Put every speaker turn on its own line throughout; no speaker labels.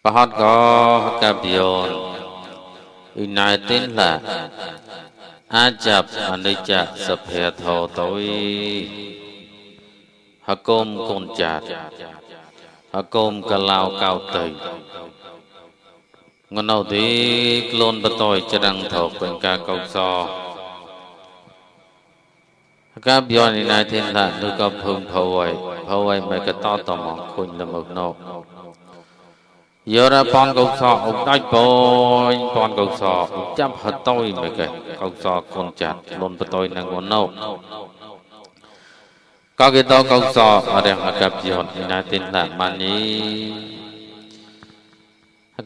Pahadga Kabhyon United là Ajab Anicca Saphe Thổ Tối Hakom Côn Chạt Hakom Cà Lao Cao Tây Ngân đầu thì Klon Bà Tôi Chà Đăng Thổ Quỳnh Ca Câu So Kabhyon United là Nuka Phung Phô Vậy Phô Vậy Mẹ Cả To Tò Mọc Khuỳnh Là Mực Nộp យោរប៉នកោសអុកដាច់បយប៉នកោសចាប់ហតយមិនក៏កោសគុនចាត់ខ្លួនបតយនឹងណោក៏គេតកោសអរិយអកបយនិណាធិនថាម៉ានី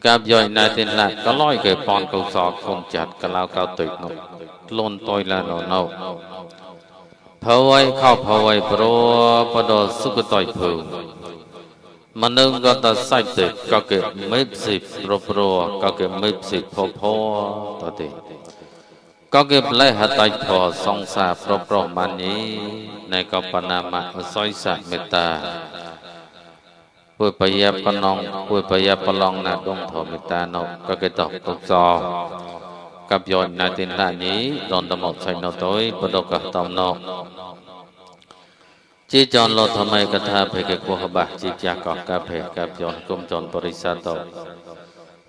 កាបយ៉យណៃទីនឡាក៏លយគេប៉នកោសខុនចាត់កឡៅកៅទុយនោះលូនតយឡាណោណោភវៃខោភវៃព្រោបដសុគតយភើ មនុស្សក៏តសាច់ទៅក៏គេមេបសិប្រប្រក៏គេមេបសិផផតទេក៏គេផ្លែហតៃផសង្សារប្រប្របាននេះនៃក៏បណាមអសយសមេត្តាពុបយបណងពុបយបឡងណាដងធមិតាណោក៏គេតកុសលកបយោណាទិនឡាញីដនតមកឆៃណោតយបដកតំណោ ជីចនលោថ្មីកថាភេកគោះបាសជីចាកកភេកបយោគុំចនបរិសតោ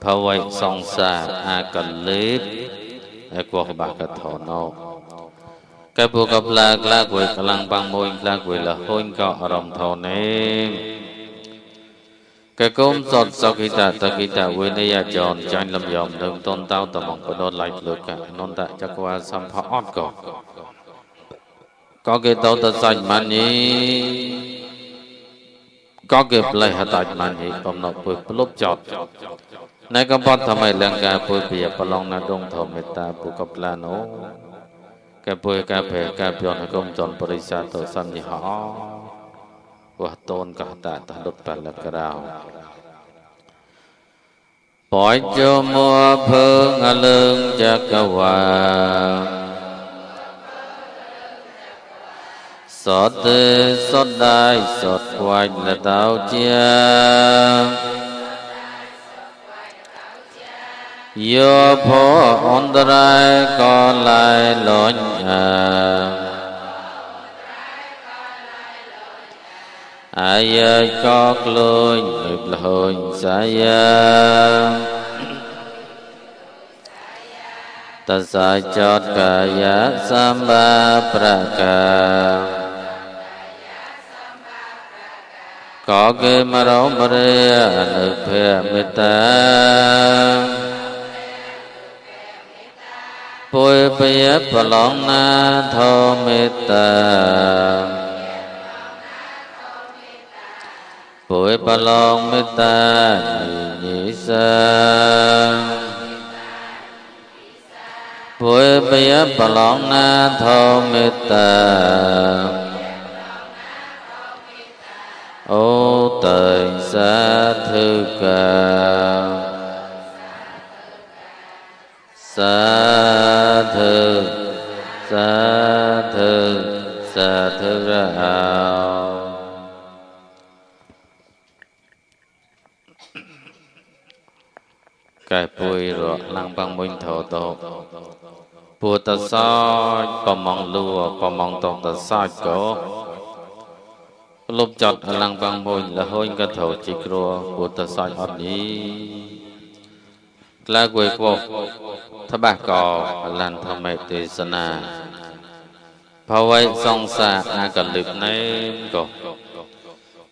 ភវៃសង្សារអាកលេបឯគោះបាសកថណោកែពុកប្លាក្លាគួយក្លាំងបាំងមួយក្លាគួយលហូនក៏អរំថោនេកកុំសតសកិតតកិតវេនយចនចាញ់លំយំនឹងតនតោតមងបដលៃលុកអនន្តចក្រវាសម្ផអត់ក ក៏គេតោតសាច់ម៉ានីក៏គេផ្លេះហតាច់ម៉ានីបំណោពុយផ្លុបចត់ណៃកំបត់ថ្មីលង្កាពុយពីប្រឡងណាដងធមេតាពុកប្លាណូកែពុយកាភេកាប្យនគុំចនបរិសាទសញ្ញហោវះតូនកហតតដុតបលក្រៅបច្ចុមភើងអលឹងចក្រវា សតទេសតដាយសតខ្វាច់លតោជាយោភអន្តរាយកលៃលញអាអាយាក៏ក្លូនលើកលហូនសាយាតសាចតកាយសម្បាប្រកា ก็เกิดมาร้องมาเรียนเพื่อเมตตาป่วยปยปลองนาทอเมตตาป่วยปลองเมตตานิสาป่วยปยปลองนาทอเมตตา ô tề xá thư ca. Xá thư xá thư xá thư ra hào. Cái bùi rõ lăng băng minh thổ tổ bùa tơ soi bò mong lùa bò mong tổ tơ soi cổ. លុបចាត់ឡើងបាំងមុញលហូនក៏ថោជីគ្រោពួតសាចអត់នេះក្លាគួយគោថ្បះកោលានធម្មទេសនាភវៃសង្សារអាកលឹបណែក៏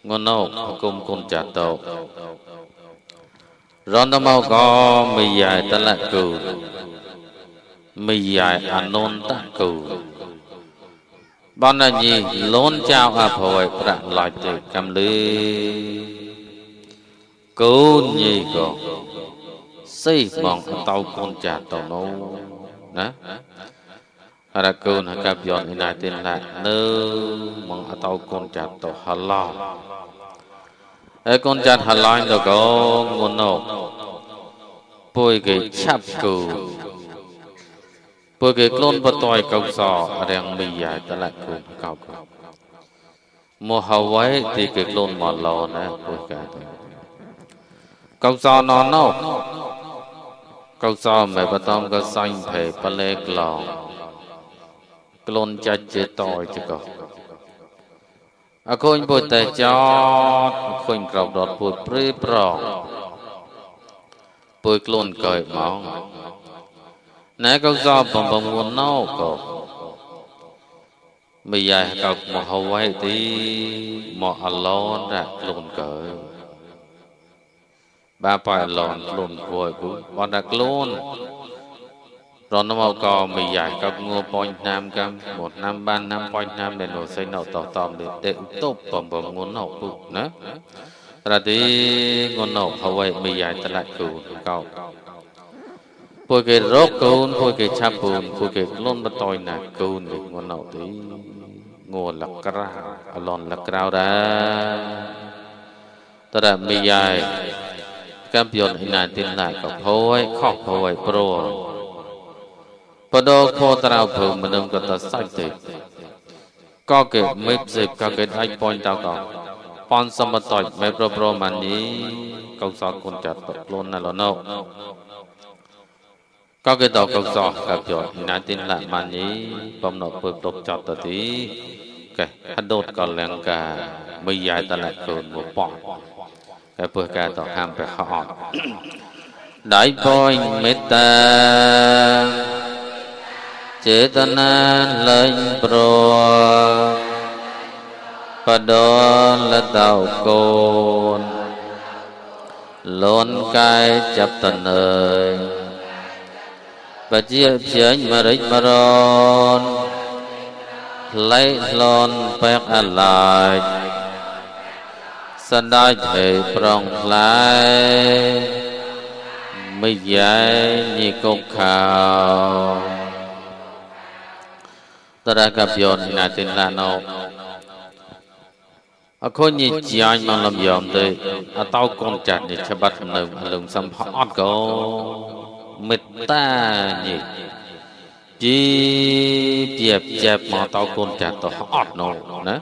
ងណោគុំគុនចាតោរនតមកក៏មីយ៉ៃតលកូមីយ៉ៃអនុនតកូ បណ្ណញីលូនចៅអភវ័យប្រាក់ឡាច់ទេកំលឺកូនញីក៏សៃបងតៅកូនចាតនោះណាអរកូនហកបយនឯណាទេឡានៅមកអតៅកូនចាតហឡោ e con chặt hà lan đó có nguồn nổ bôi cái chắp cù bôi cái clone bắt tỏi cầu sò đang mì dài ta lại cùng cầu cầu mua hầu ấy thì cái clone mọt lò nè bôi cái កុសលណណោកុសលមិនបតំក៏សាញ់ភេបលេក្លងក្លូនចាច់ជាតយចកអខូនពុទ្ធចោតអខូនក្រោបដតពួយព្រេប្រងពួយក្លូនកើមក ណែកុសលបំបំងួនណោក៏មិនយ៉ាកោមកហវៃទីមកអឡនដាក់ក្លូនកើបាប៉អឡនក្លូនពួយពុបនដាក់ក្លូនរនមកក៏មិនយ៉ាកោងួប៉ុញណាមកំមកណាំបានណាំប៉ុញណាំដែលនោះសៃណោតតមទេតុបបំបំងួនណោពុណាត្រទីងួនណោហវៃមិនយ៉ាតឡាក់គូកោ ពួកគេរកកូនពួកគេឆាប់ពូនពួកគេខ្លួនបតយណាកូននេះងន់អត់ទីងួនលក្រៅអឡនលក្រៅដែរតរមីយ៉ៃកំពីនឯណាទីណាក៏ភួយខកភួយព្រោះបដោខោត្រៅភើមនុស្សក៏តសាច់ទេក៏គេមិនផ្សេងក៏គេអាចប៉ុញតកប៉នសមតយមិនប្រប្រមានីកុសលគុណចាត់ខ្លួនណឡណោ ก็เกตอกสอกับจอนาตินละมันนี้ปมนอเปิดตบจอตติแกอดดกอลังกาไม่ยายตะละเกินบ่ បជាព្យាញមរិចមរនផ្លែឡនបែកអឡាយសណ្ដាច់ហេប្រងផ្លែមិយាយញីកុកខោតរកប្យោណាទិនឡាណោអខុញជាញមកលំយំទេអតោកូនចាត់នេះច្បាត់នៅលំសំផអត់កោ មេត្តាញីជីជាជាមកតកូនចាត់ទៅអត់នោះណា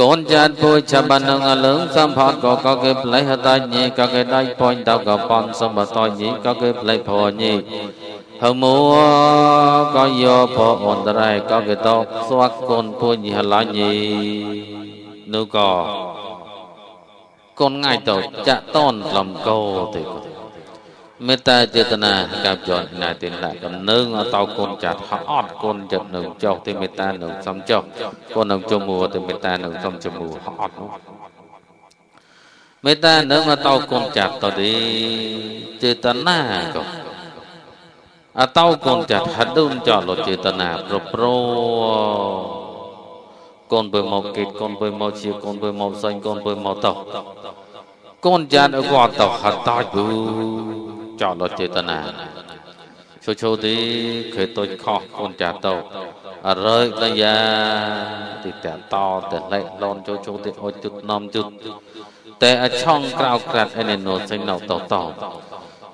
កូនចាត់ពុឆបាននឹងអលឹងសំផតក៏ក៏គេផ្លេះតញីក៏គេដៃប៉ុញតក៏ប៉ុនសំបតញីក៏គេផ្លេះព្រញីហមួក៏យកព្រអន្តរ័យក៏គេតស្វាកូនពុញហឡាញីនោះក៏កូនងាយទៅចាក់តនលំកោទេ មេត្តាចេតនាកាប់ចនណាទិនលកំនឹង អតោគុណចាត់ហអត់គុណចិត្តនឹងចុះទេមេត្តានឹងសំចុះគុណនឹងចមួទេមេត្តានឹងសំចមួហអត់នោះមេត្តានឹងអតោគុណចាត់តទីចេតនាក៏អតោគុណចាត់ហដុនចលចេតនាប្រប្រកូនបើមកគេកូនបើមកជាកូនបើមកសាញ់កូនបើមកតោកូនចាត់អគាត់តោហតោជូ ចោលចេតនាចូលចូលទីខេតុចខោះកូនចាតោអរើកលយាទីតតតលេលនចូលចូលទីអុចជុតនំជុតតែអឆងក្រៅក្រាត់អេនេណូសេណោតតោ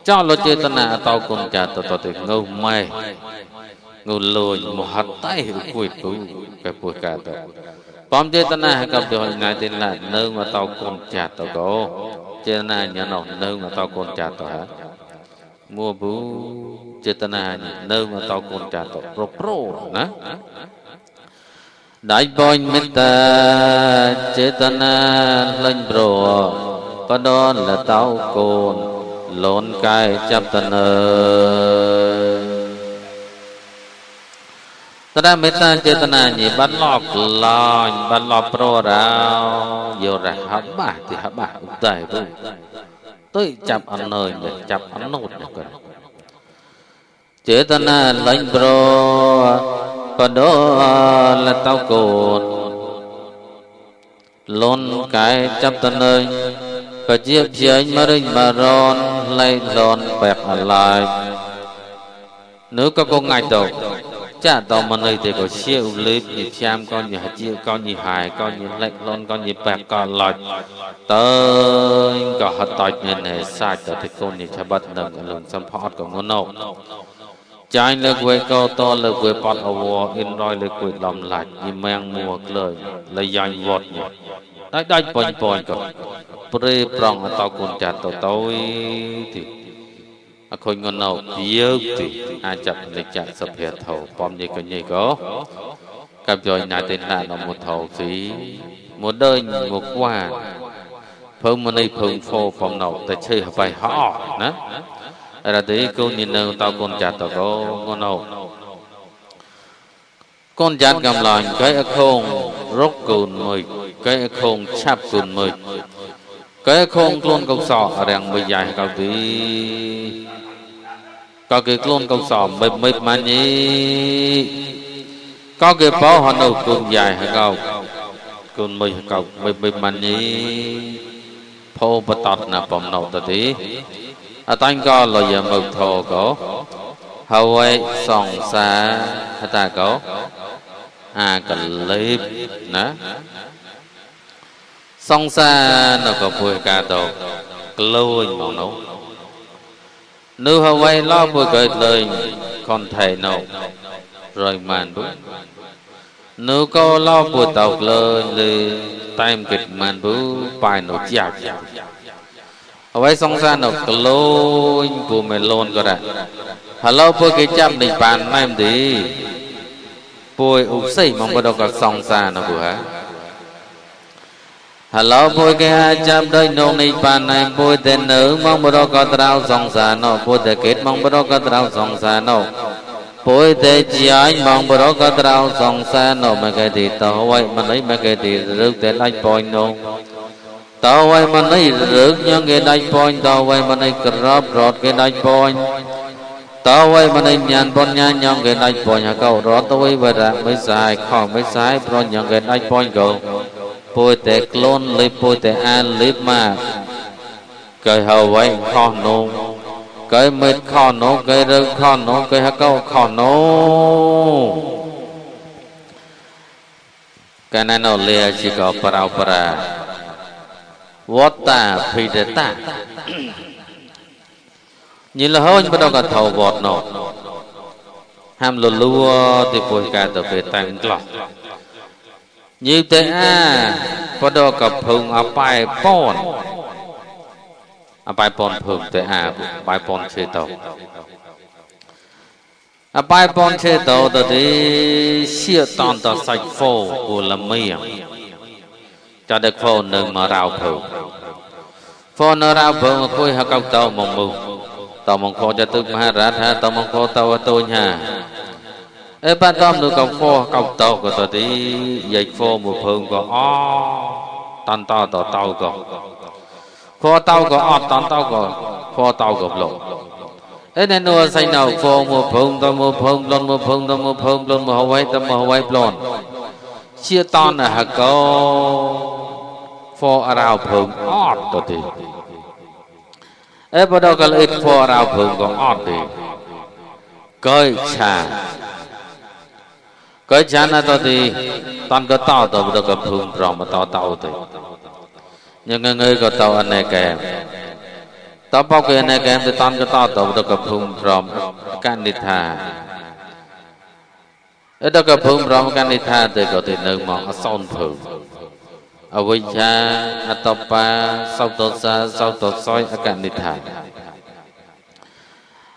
ចោលចេតនាតោកូនចាតតទីងើម៉ែងូលូចមហតៃគួយទូបែពុះកាតបំចេតនាកបយោណាទីឡានៅមកតោកូនចាតតោចេតនាញ៉ាណោនៅមកតោកូនចាតតោហា មួប៊ូចេតនានៅមកតកូនចាតប្រប្រណាដៃបញមេត្តាចេតនាលេញប្របដនលតោកូនលូនកាយចាប់តនើតរមេត្តាចេតនាញីបានឡកឡាញបានឡប្ររោយោរហបាទីហបាឧតៃពុទុយ ចាប់អនើញចាប់អនូតគាត់ចេតនាលាញ់ប្របដោលតកូនលនកាយចាប់តនើញបជាព្យាញមរិញមរនឡៃលនបែកអឡាយនោះក៏កងងាយទៅ ចាតមន័យទេក៏ជាឧលេបញីផ្យាមក៏ញីហជាក៏ញីហាយក៏ញីលេចលនក៏ញីបែកក៏ឡច់តើក៏ហត់តច់មានសាច់ទៅទីកូនញីឆបាត់នឹងលនសំផអត់ក៏ងន់ណោចាញ់លើកវេកោតលើកវេប៉តអវអ៊ីនរយលើកវេដំឡាច់ញីមាំងមួក្លើយលយ៉ាញ់វត្តញីដាច់ដាច់ប៉ុញប៉ុញក៏ព្រេប្រងអតគុណចាត់តតយទី អខុញងណោយើទីអាចចាប់និច្ចសភាធោបំញីកញីក៏កាប់យកណាទេណានមុថោស៊ីមួយដើញមកវ៉ាភើមនីភើងហ្វោបំណោតែឈើបៃហោណាអរទេកូនញនៅតគុណចាត់តកងណោកូនចាត់កំឡាញ់កែអខងរកកូនមួយកែអខងឆាប់កូនមួយ កែខងខ្លួនកុសលរាំងមួយយ៉ៃកៅទីក៏គេខ្លួនកុសលមិនមិនម៉ាញីក៏គេបោហនៅគុំយ៉ៃហកោគុំមួយហកោមិនមិនម៉ាញីផោបតតណាបំណោតទីអតាញ់ក៏លយមកធោក៏ហើយសង្សារហតាក៏អាកលេបណា សង្សារនៅក៏ពួយកាតោក្លូនមកនោះនៅហើយឡោពួយកើតលេងខនថៃនៅរយម៉ានបុនៅក៏ឡោពួយតោក្លើលើតែមគិតម៉ានបុបាយនៅជាជាអ្វីសង្សារនៅក្លូនពួមេលូនក៏ដែរហឡូពួយគេចាប់នេះបានម៉ែមទីពួយឧស័យមកបដកសង្សារនៅពួយហា ហឡូពុយគេអាចចាប់ដោយនងនេះបានណៃពុយតែនៅមកបរកត្រោសង្សារណោពុយតែកេតមកបរកត្រោសង្សារណោពុយតែជាញមកបរកត្រោសង្សារណោមកគេទីតវៃមិនអីមកគេទីរឹកតែដាច់ពយនងតវៃមិនអីរឹកញងគេដាច់ពយតវៃមិនអីក្របរត់គេដាច់ពយតវៃមិនអីញានបញ្ញាញងគេដាច់ពយហកោរត់ទៅវរៈមិនសាយខំមិនសាយប្រញងគេដាច់ពយកោ ពួយតែខ្លួនលេបពួយតែអានលេបមកកែហៅໄວខោះនោះកែមិតខោះនោះកែរើខោះនោះកែហកោខោះនោះកានណោលេជីកោប្រោប្រាវតតាភិដតាញិលហោញបដកថោវតណោហាំលលួទីពុយកាទៅពេលតាំងក្លោះ ញីតែអាបដកភឹងអបាយពនអបាយពនភឹងតែអាបាយពនឈេតោអបាយពនឈេតោទៅទីសៀតនតសាច់ហ្វោគូលមៀងចាដឹកហ្វោនឹងមករោភឹងហ្វោនៅរោភឹងគួយហកោតោមកមុតមង្គចតុមហារដ្ឋតមង្គតវតូញហា ê ban tâm được cộng phô cộng tàu của tờ tí dạy phô một phương của o tan to tờ tàu của phô tàu của o tan tàu của phô tàu của lộ ê nên nua say nào phô một phương tờ một phương lon một phương tờ một phương lon một hậu quay một hậu quay lon chia ton là hạt câu phô rào phương o tờ tí. Ê bắt đầu cái lợi phô rào phương của o tí cơi xà ហវៃប្លន់ជាតនហកោហ្វអរៅភើងអត់ទៅទីអេបដកលអ៊ីហ្វអរៅភើងក៏អត់ទេកើឆា cái chán là tao thì toàn cái tao tao được cái phun rồi mà tao tao thì nhưng người người có tao anh này kèm tao bao cái anh này kèm thì toàn cái tao tao được cái phun rồi cái đi thà ở đó cái phun rồi cái đi thà thì có thể nâng mong son phun ở với cha atopa sau tổ sa sau tổ soi ở cái đi thà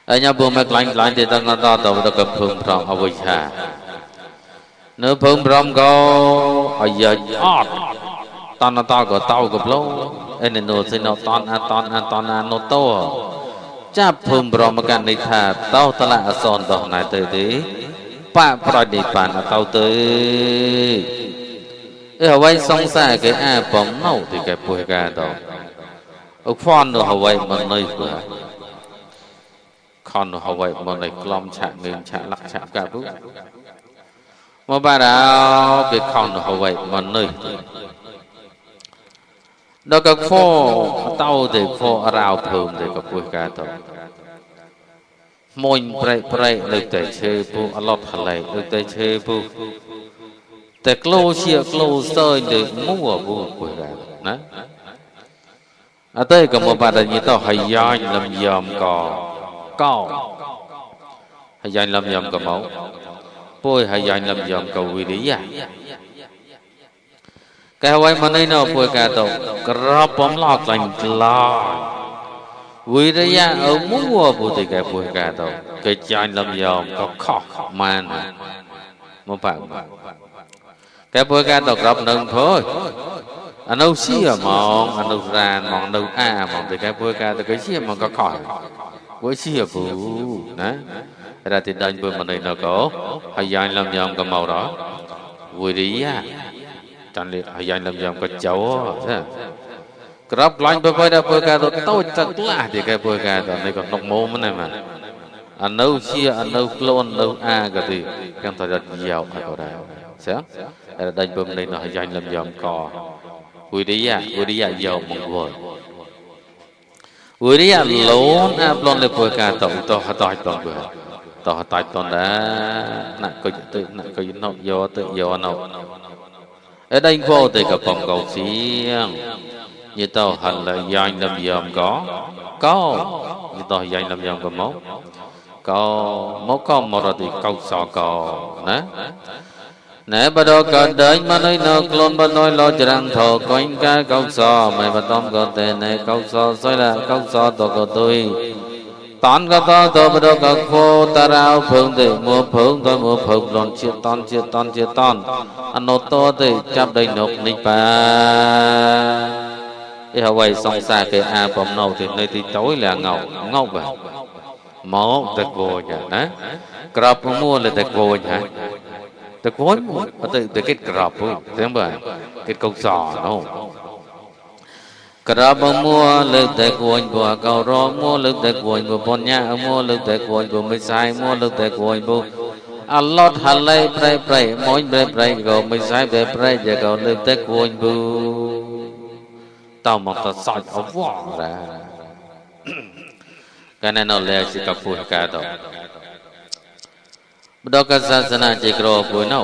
ở nhà bố mẹ lạnh lạnh thì tao nó tao tao được cái phun rồi ở với cha នៅភូមិរំក៏អាយអត់តនតក៏តោក៏ប្លោអេននូសិណតនអតនអតនអនុតោចាប់ភូមិរំកនិថាតោតលអសនតោណៃទៅទេបៈប្រតិបានអតោទៅអេអ្វីសង្សារគេអាបំណៅទីគេពុះកាតោអុផននោះអ្វីមិននៅព្រោះខននោះអ្វីមិននៅក្លំឆាក់ងឿឆាក់លក្ខឆាក់កាពុ មកបារោវាខំទៅហើយមកនេះដល់ក៏ខោតោទៅខោរោភើមទៅក៏ពុះកាទៅមុញប្រេប្រេលើកតែឈើពុះអឡត់ហឡៃលើកតែឈើពុះតែក្លោជាក្លោសើយទៅមួពុះពុះកាណាអត់ទេក៏មកបាត់ញីទៅហើយយ៉ាញលំយ៉ាំក៏កោហើយយ៉ាញលំយ៉ាំក៏មកពួយហើយយ៉ាងលំយំកវិរិយាកែໄວមក poi hayang lam yam ka wiriya ka hawai manai no poi ka to krop pom lo. Tlang kla wiriya au mu wo bu ti ka poi ka to ka chang lam yam ka kho man mo pa cái bôi ca tộc đọc nâng thôi. Anh đâu xí à mong anh đâu ra mong đâu à mong thì cái bôi ca tôi cái xí mà có khỏi. Bôi xí à bù nè មងក៏ខុសពួកសៀពូណារត់ទីដាញ់ពើមិននៅក៏ហើយយ៉ាញ់លំយ៉មក៏មកដល់វិរិយៈចាន់លេហើយយ៉ាញ់លំយ៉មក៏ចោចាក្របឡាញ់បើបើដល់ពើកាទៅតូចទឹកខ្លះទីកែពើកាទៅនេះក៏នុកមុំណាមកអនៅជាអនៅខ្លួននៅអាក៏ទីកាន់តែរត់យកហើយក៏ដែរចាតែដាច់ពើមិននៅហើយយ៉ាញ់លំយ៉មក៏វិរិយៈវិរិយៈយកមកវល់វិរិយៈលូនអាប្លន់លេពើកាទៅតោះតោះតោះបើតោះ tỏ tại toàn đã. Nặng cơ tự, nặng cơ dính hậu do tự do nậu ở đây vô thì cả phòng cầu xiên như tao hành là doanh làm dòm có. Có. Như tao doanh làm dòm có mốt. Có. Mốt có một là thì câu sò cò. Nè. Nè, bà đồ cờ đấy mà nơi nơ clon bà nói lo chỉ đang thổ quanh ca câu sò mày bà tôm có tề này, câu sò xoay là câu sò tổ cờ tôi tán có ta to bồ đô có khô, ta rao phương tử mua phương tu mua phương lòn chia tón chia tón chia tón ăn nô to tử chắp đầy nộp ninh ba cái hậu quay song xa cái a bom nầu thì nơi thì tối là ngầu ngầu vậy máu thật vô nhà đó crop mua là thật vô nhà. Thật vô mà tự tự kết gặp thôi thế mà kết công sò đúng កតកោញណាក្របមួលតកោញហ่าតកោញអត់ទៅគេក្របទាំងបាទគេកុសលនោះក្របមួលើកតែគួយពកោរមួលើកតែគួយពបញ្ញាមួលើកតែគួយពមិសាយមួលើកតែគួយពអឡត់ហឡៃប្រៃប្រៃមួយប្រៃប្រៃក៏មិនសាយប្រៃប្រៃយកក៏លើកតែគួយពតមកតសាច់អវរាកណណលេសិកពុកាតបដកសាសនាជាក្រពុណោ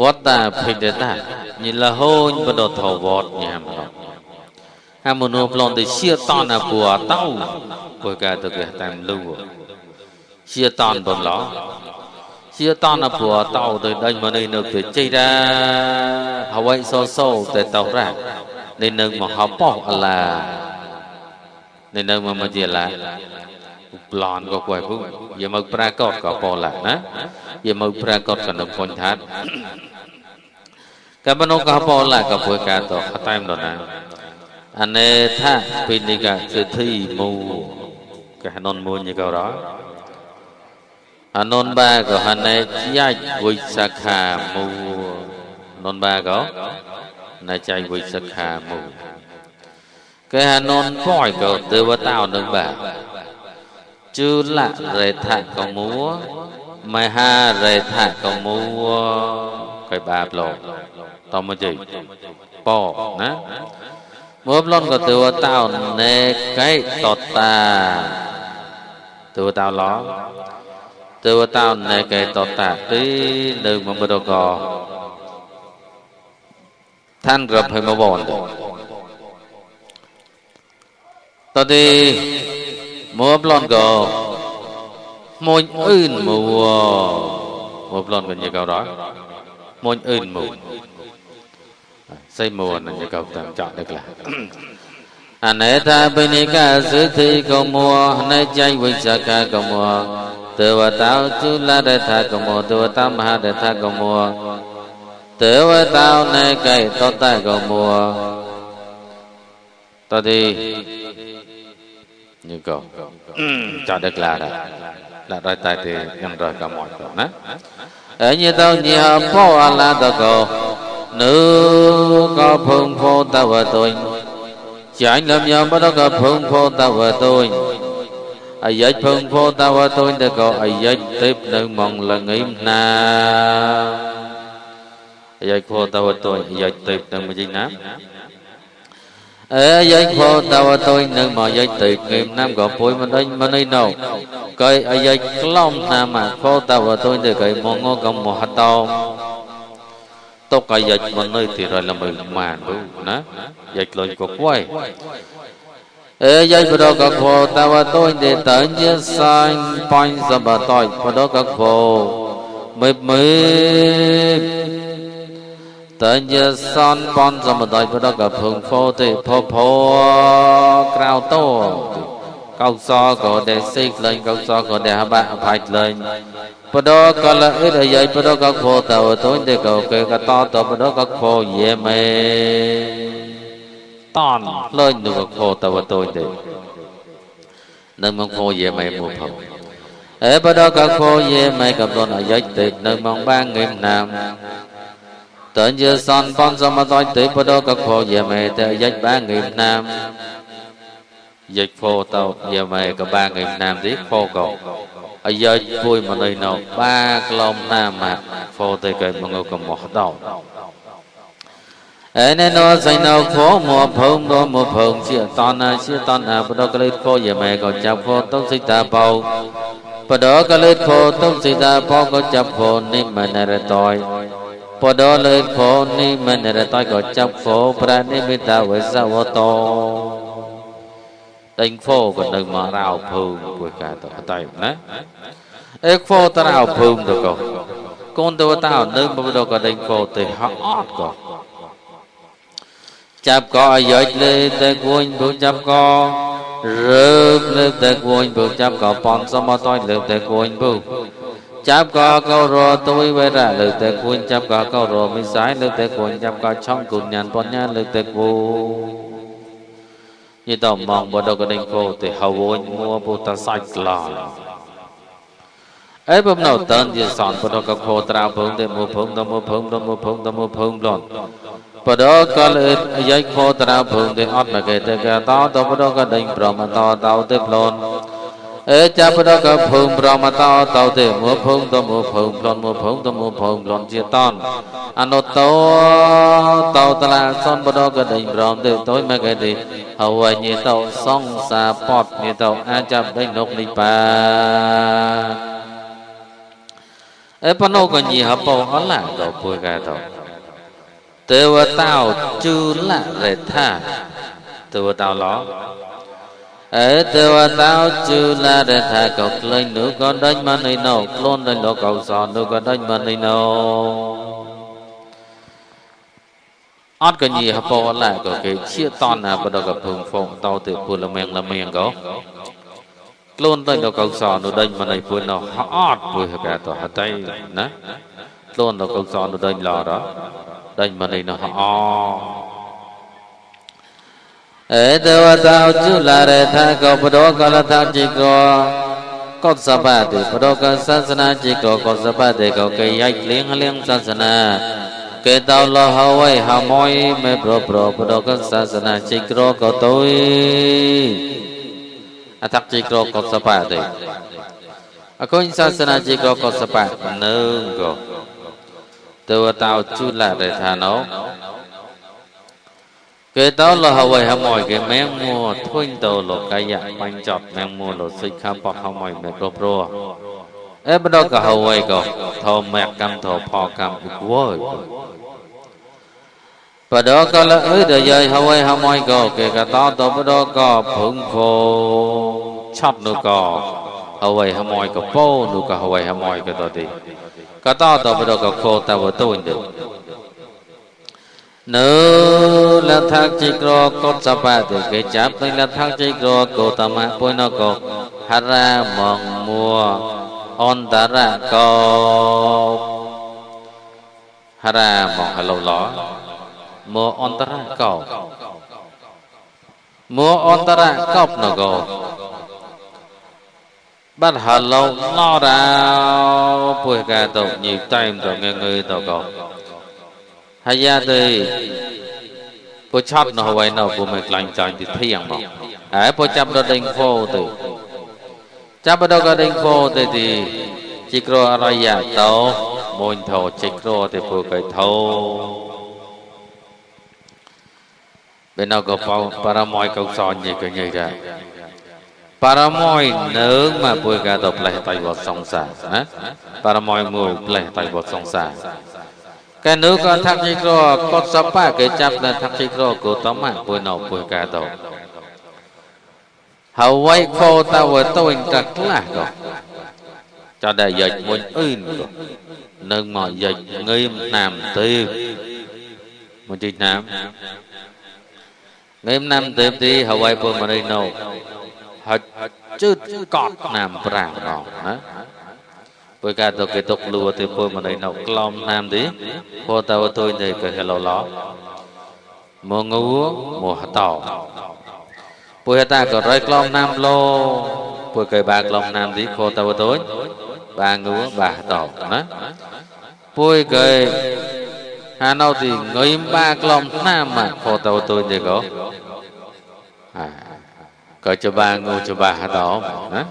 វត្តភិតតាញិលហូនបដធវត្តញ៉ាំណោ Hamono plon de syaitan bua tau bua ka to ke tam lu syaitan bom lo syaitan bua tau to dai ma nei nok te chai ra hawai so so te tau ra nei nok ma ha po ala nei nok ma ma je la ប្លន់ក៏គួយពុយកមកប្រាកដក៏ពោឡាណាយកមកប្រាកដក៏នៅពុញថាកបណុកពោឡាក៏ពួយកាតខតែមដណាអនេថពិនិកសិទ្ធិមូកហននមូញក៏រអនុនបាក៏ហនេជាចវិសខាមូនុនបាក៏ណែចៃវិសខាមូកែហននប៉យក៏ទេវតានឹងបាជូលៈរេថកមួមហារេថកមួកែបាបលោកតមកជិប៉ណាមើប្លន់ក៏ទៅតោណេកៃតតាទៅតោឡទៅតោណេកៃតតាទីនៅម chư lạ rề thả cầu múa, mai ha rề thả cầu múa. Cái bà lộ tao mà gì bỏ, nè. Múa lon của tiêu tao nè cái tọt ta tiêu tao ló. Tiêu tao nè cái tọt ta tí đừng mà bơ đồ gò. Than rập hơi mà bồn. Tao đi một lon gò môi ơn mù mua lon gần như cầu đó. Môi ơn mù xây mùa là như cầu tạm chọn được là. Aneta từ Suthi tam ha đệ tha Tewatao Chula từ Komo tao Maha Detha Komo Tewatao Nekai Tota Komo Tati như cầu cho đức là đã là đôi tay thì nhận rồi cả mọi cầu đó ở như đâu nhị hợp phô là tờ cầu nữ có phương phô tao và tôi chị anh làm nhau bắt đầu có phương phô tao và tôi ở giới phương phô tao và tôi tờ cầu ở giới tiếp nữ mong là nghiêm na. Giới phô tao và tôi giới tiếp nữ mong chính nam ế giới khô tao tôi nâng mà giới tị kiềm nam gọt bụi mà đây mà đây nào? Cây ở à, giới long nam mà, khô tao và tôi thì cây mong ngô gồng mà hạt tàu. Tao cây giới mà nơi thì rồi là mình mà đúng nè. Giới lời của quay. Ế giới của đó gặp khô tao và tôi thì tới như sang point giờ bà tôi, của đó các khô. Mệt mệt សាញ់បាញ់សបតយបដកខោមេមេតើយសនបនសមដយបដកភឹងហ្វោទេផផក្រៅតោកោសក៏ដែលសេកលែងកោសក៏ដែលហបាអផៃលែងបដកលអិរយៃបដកខោតោទុញទេកោគេកតតបដកខោយេមេតនលែងនោះកខោតោទុញទេនឹងមកខោយេមេមកផងអេបដកខោយេមេកំដនអយៃទេនឹងមកបាងងឹមណាម tên như son phong do mà toi tới bồ đô các khổ, về mẹ tớ dách ba nghiệp nam dịch phô tàu về mẹ cả ba nghiệp nam tiết phô cầu ở giờ vui mà nơi nào, ba lòng nam mà phô tây cây mà ngô cầm một đầu. Ấy nên nói dành nào phố mùa phong đó, mùa phong chia toàn à chia toàn à bồ đô các lấy phô về mẹ có chạm phô tông sinh ta bao bồ đô các lấy phô tông sinh ta bao có chạm phô nên mà nè rồi បដកលេខោតុសិតាបោក៏ចាប់ផោនិមនរតយបដលេខោនិមនរតយក៏ចាប់ផោប្រានិមិតាវេសវតោដេញហ្វោក៏នៅមករោភូមិពួយកាតតែណាអេហ្វោតរោភូមិទៅក៏កូនទៅតោនៅបដក៏ដេញហ្វោទៅហត់អត់ក៏ចាប់ក៏អាយុលេតែគួយពុចាប់ក៏រើកលើតែគួយពុចាប់ក៏ប៉ុនសមតយលើតែគួយពុ ចាប់ក៏កោរទុយវេរៈលើតែគួយចាប់ក៏កោរមិសាយលើតែគួយចាប់ក៏ឆំគុញ្ញានបញ្ញាលើតែគួយយតមងបដកដេញកោទេហវញមួពុតសាច់ក្លាអេបំណៅតនជាសនបដកខោត្រាភងទេមួភងតមួភងតមួភងតមួភងប្លន់បដកលអាយខោត្រាភងទេអត់មកទេកតតបដកដេញប្រមតតោទេប្លន់ អេចាប់បដកភងប្រមតតោទេមួភងតមួភងប្លន់មួភងតមួភងប្លន់ជាតនអនុតោតោតឡាសនបដកដេញប្រមទេតយមកទេហើយញាតោសង្សារពតញាតោអាចចាប់ដេញលោកនិបានអេបណូកញីហបោអឡាតោពុយកែតោទេវតាជូលរេថាទេវតាឡោ អេទេវតាជូលរេថាក៏ក្លែងនោះក៏ដេញមកនៃនោះខ្លួននៃលោកកោសនោះក៏ដេញមកនៃនោះអត់កញីហបអឡាក៏គេជាតនបដកភឹងហ្វងតោទៅពលមៀងលមៀងក៏ខ្លួនទៅដល់កៅសនោះដេញមកនៃពួននោះអត់ពួយកាទៅហតៃណាខ្លួនដល់កៅសនោះដេញឡរដេញមកនៃនោះអ អេតវតាជុលារេថាក៏បដកលថាជីកោកុសបតិបដកសាសនាជីកោកុសបតិក៏គេយ៉ាច់លៀងលៀងសាសនាកេតោលហវៃហម៉យមេប្រប្របដកសាសនាជិក្រកតុយអតជិក្រកសបតិអកុញសាសនាជិក្រកសបនឹងក៏ទៅតោជុលរេថាណោ kế đó là hậu vậy hậu mỏi cái mèn mua thun tàu lộ cái dạ bánh chọt mèn mua lộ xích khá bọc hậu mỏi mẹ rộp rùa. Ế bắt đầu cả hậu vậy cậu thô mẹ cam thô phò cam ục vôi bắt đầu cả là ơi đời dây hậu vậy hậu mỏi cậu kể cả đó tàu bắt đầu cả phụng phô chọt nữa cậu hậu vậy hậu mỏi cậu phô nữa cả hậu vậy hậu mỏi cậu tàu đi. Cả đó tàu bắt đầu cả khô tàu vào tôi được. នោះក៏ហវៃហមយក៏តទីកតតបដកខោតវតុញទេនៅលថាជីក្រកុសបតិគេចាប់ទៅលថាជីក្រកោតមៈពុញកោហរាមងមួអន្តរកោហរាមងហឡូឡមកអន្តរកោមកអន្តរកោបណកោបាត់ហឡូឡរោពុយកាតញីតៃមតងងើតកោ ហើយយ៉ាទេពុឆត់នៅໄວនៅពុមិនខ្លាញ់ចាញ់ទីធៀងមកហើយពុចាប់ដដេញហ្វោទៅចាប់ដកដេញហ្វោទៅទីជីក្រអរយ៉ាតោមួយធោជីក្រទៅពុកៃធោ beno ko paramoy kau sonye ko nyai ra paramoy nương mà bùi cả độc lại tay vào song sa á paramoy mùi lại tay vào song sa cái nước con thắc chi kro có sắp ba cái chắp là thắc chi kro của tóm mạng bùi nọ bùi cả độc hậu quay khô ta vừa tôi trật là có cho đại dịch muốn ưn có nâng mọi dịch nghiêm nam tiêu một chỉ nam. Ngày năm tới thì Hawaii bơ mà đây nâu. Hết chứ cọt nam prang rong hả với cả tôi cái tục lùa tôi phôi mà này nào klom nam đi phô tao tôi này cái hệ lò ló. Mùa ngũ mùa hạt phôi bùi ta có rơi klom nam lô phôi cái bà klom nam đi phô tao tôi. Ba ngũ ba hạt tàu phôi bùi hà nào thì người ba klom nam mà phô tao tôi này có. À, có cho ba ngũ cho ba hạt tàu đó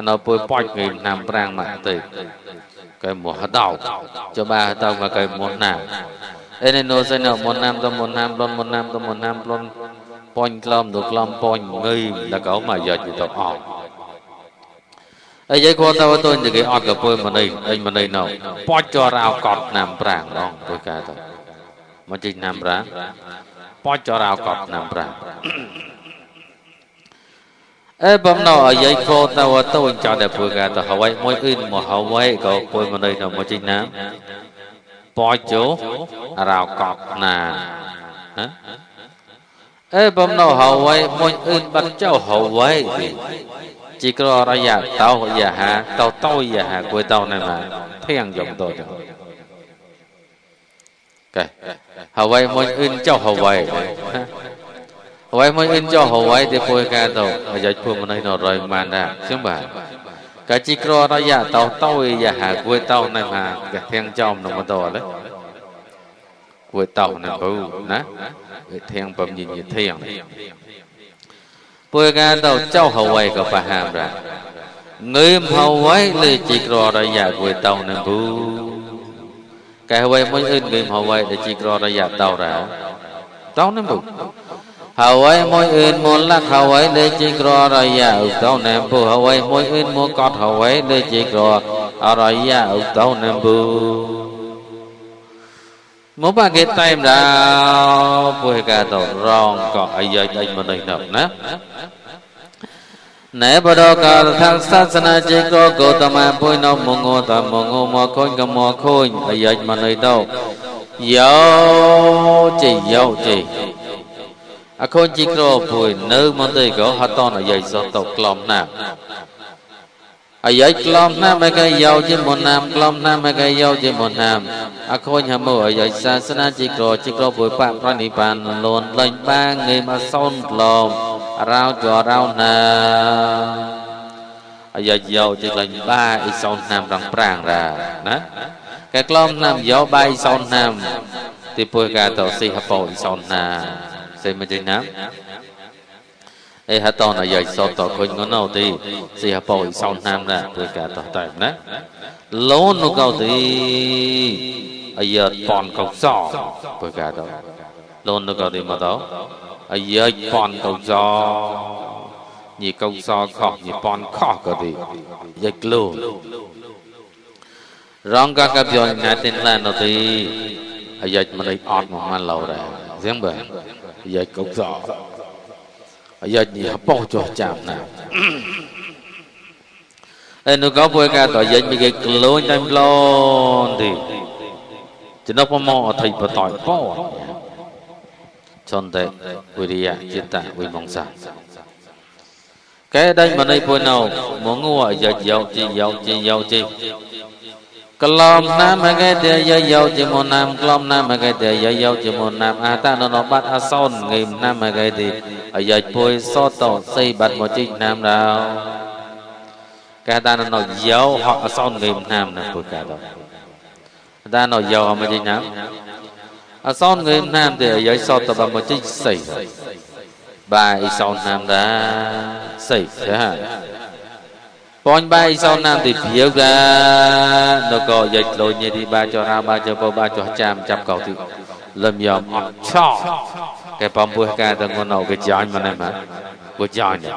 hả nó bôi bói người nằm rang mà từ cái mùa đầu cho ba tao mà cái mùa nào ene no sai no mùa nam tao mùa nam lon mùa nam tao mùa nam lon pon klom đồ klom pon ngây là cậu mà giờ chỉ tao ọ ấy vậy qua tao tôi thì cái ọt cái bôi mà đây anh mà đây nào bói cho rau cọt nằm rang đó bôi cả tao mà chỉ nằm rang bói cho rau cọt nằm rang អេបំណោអាយខោតវតវិញចោតែពួយកាទៅហើយមួយអ៊ីនមកហើយក៏ពួយម ê bấm nào ở dây khô tao ở tao chọn đẹp vừa gà tao hậu ấy. Mỗi in một hậu ấy có quên mà đây nào mà chính nam, bò chú rào cọc nà ê bấm nào hậu ấy. Mỗi in bắt cháu hậu ấy. Chỉ có ra dạ tao dạ hà. Tao tao dạ hà quê tao này mà. Thấy ăn dòng tôi rồi Okay. Hawaii mỗi in cháu Hawaii. Hoi mới in cho Hoi thì phôi ca tàu. Dạy phôi mà nơi nó rồi mà nà Xem bà Cả chi cro nó dạ tàu tàu Dạ hà quê tàu này mà. Cả thiên trong nó mà tàu đấy. Quê tàu này bù Ná Thiên bầm nhìn như thiên Phôi ca tàu cháu Hoi có bà hàm ra. Người Hoi lì chi cro đó dạ quê tàu này bù cái Hoi mới in người Hoi để chi cro đó dạ tàu ra. Tàu này bù Hawai môi in mô lát hawai đê chi kro ra ya ục tàu nam bu Hawai môi in mô cọt hawai đê chi kro ra ya ục tàu nam bu Mô ba ghê tay mra bu hê tổ rong, còn ai dạy anh mà đầy nập nắp Nế bà thang sát sân a chê cô cô tâm a nô mô ngô tâm mô ngô mô khôn cầm mô khôn Ai dạy mà nơi đâu Yo chị yo chị អខូនជីក្រពួយនៅមន្តេកោហតនអាយសតក្លំណាអាយក្លំណាមកកយោជាមុនណាមក្លំណាមកកយោជាមុនណាមអខូនហមអាយសាសនាជីក្រជីក្រពួយបប្រនិបានលូនលេងបាងងេមអសោនក្លំរោចរោណាអាយយោជាលេងបាអ៊ីសោនណាមរងប្រាងរាណាកែក្លំណាមយោបាយសោនណាមទីពួយកាតោសិហបោអ៊ីសោនណា se me jina e ha to na yai so to khoi ngo nau ti si ha po i son nam na tu ka to tai na lo no kau ti ayat pon kau so tu ka to lo no kau ti ma to ayat pon kau so nhị câu so khó nhị pon khó có đi dịch luôn rong các cái biểu nhà tin là nó thì ayat mà đây ọt mà man lâu rồi riêng bởi យាយកុកសយាយញីបោចោចាំណាអេនោះក៏ពួយកាតយាយមីគេក្លូនតែម្លនទីចំណុចប្រមអថៃបតយពោចន្ទវិរិយចិត្តវិមង្ giờ cũng rõ giờ nhỉ bao cho chạm nào. Nên nó có bôi ca tỏi dân mình cái lối nhanh lon thì chỉ nó phong mò thầy và tỏi bao à. chọn tệ, quỳ đi à, ạ chiến tạ quỳ mong sao. Cái đây mà đây bôi nào muốn ngua giờ giàu chi giàu chi giàu chi. Klom nam cái tia yo yo chỉ môn nam Klom nam cái tia yo yo chỉ môn nam. À, a ta nó nó bắt a son Nghìm nam cái tia Ở dạy bôi so tổ xây bắt một chích nam đào Cái ta nó nó yo họ a son nghìm nam nè Bụi cả đó Ta nó yo họ một chích à, nam A son nghìm nam thì ở dạy so tổ bắt một chích xây Bài son nam đã xây thế hả? Pon bay sau nam thì phiêu ra. Nó có dịch lôi như đi ba cho ra ba cho bố ba cho chạm chạm cầu thì lâm yom cho cái bom bùi ca tầng con nào cái chọn mà này mà. Bùi chọn nhỉ?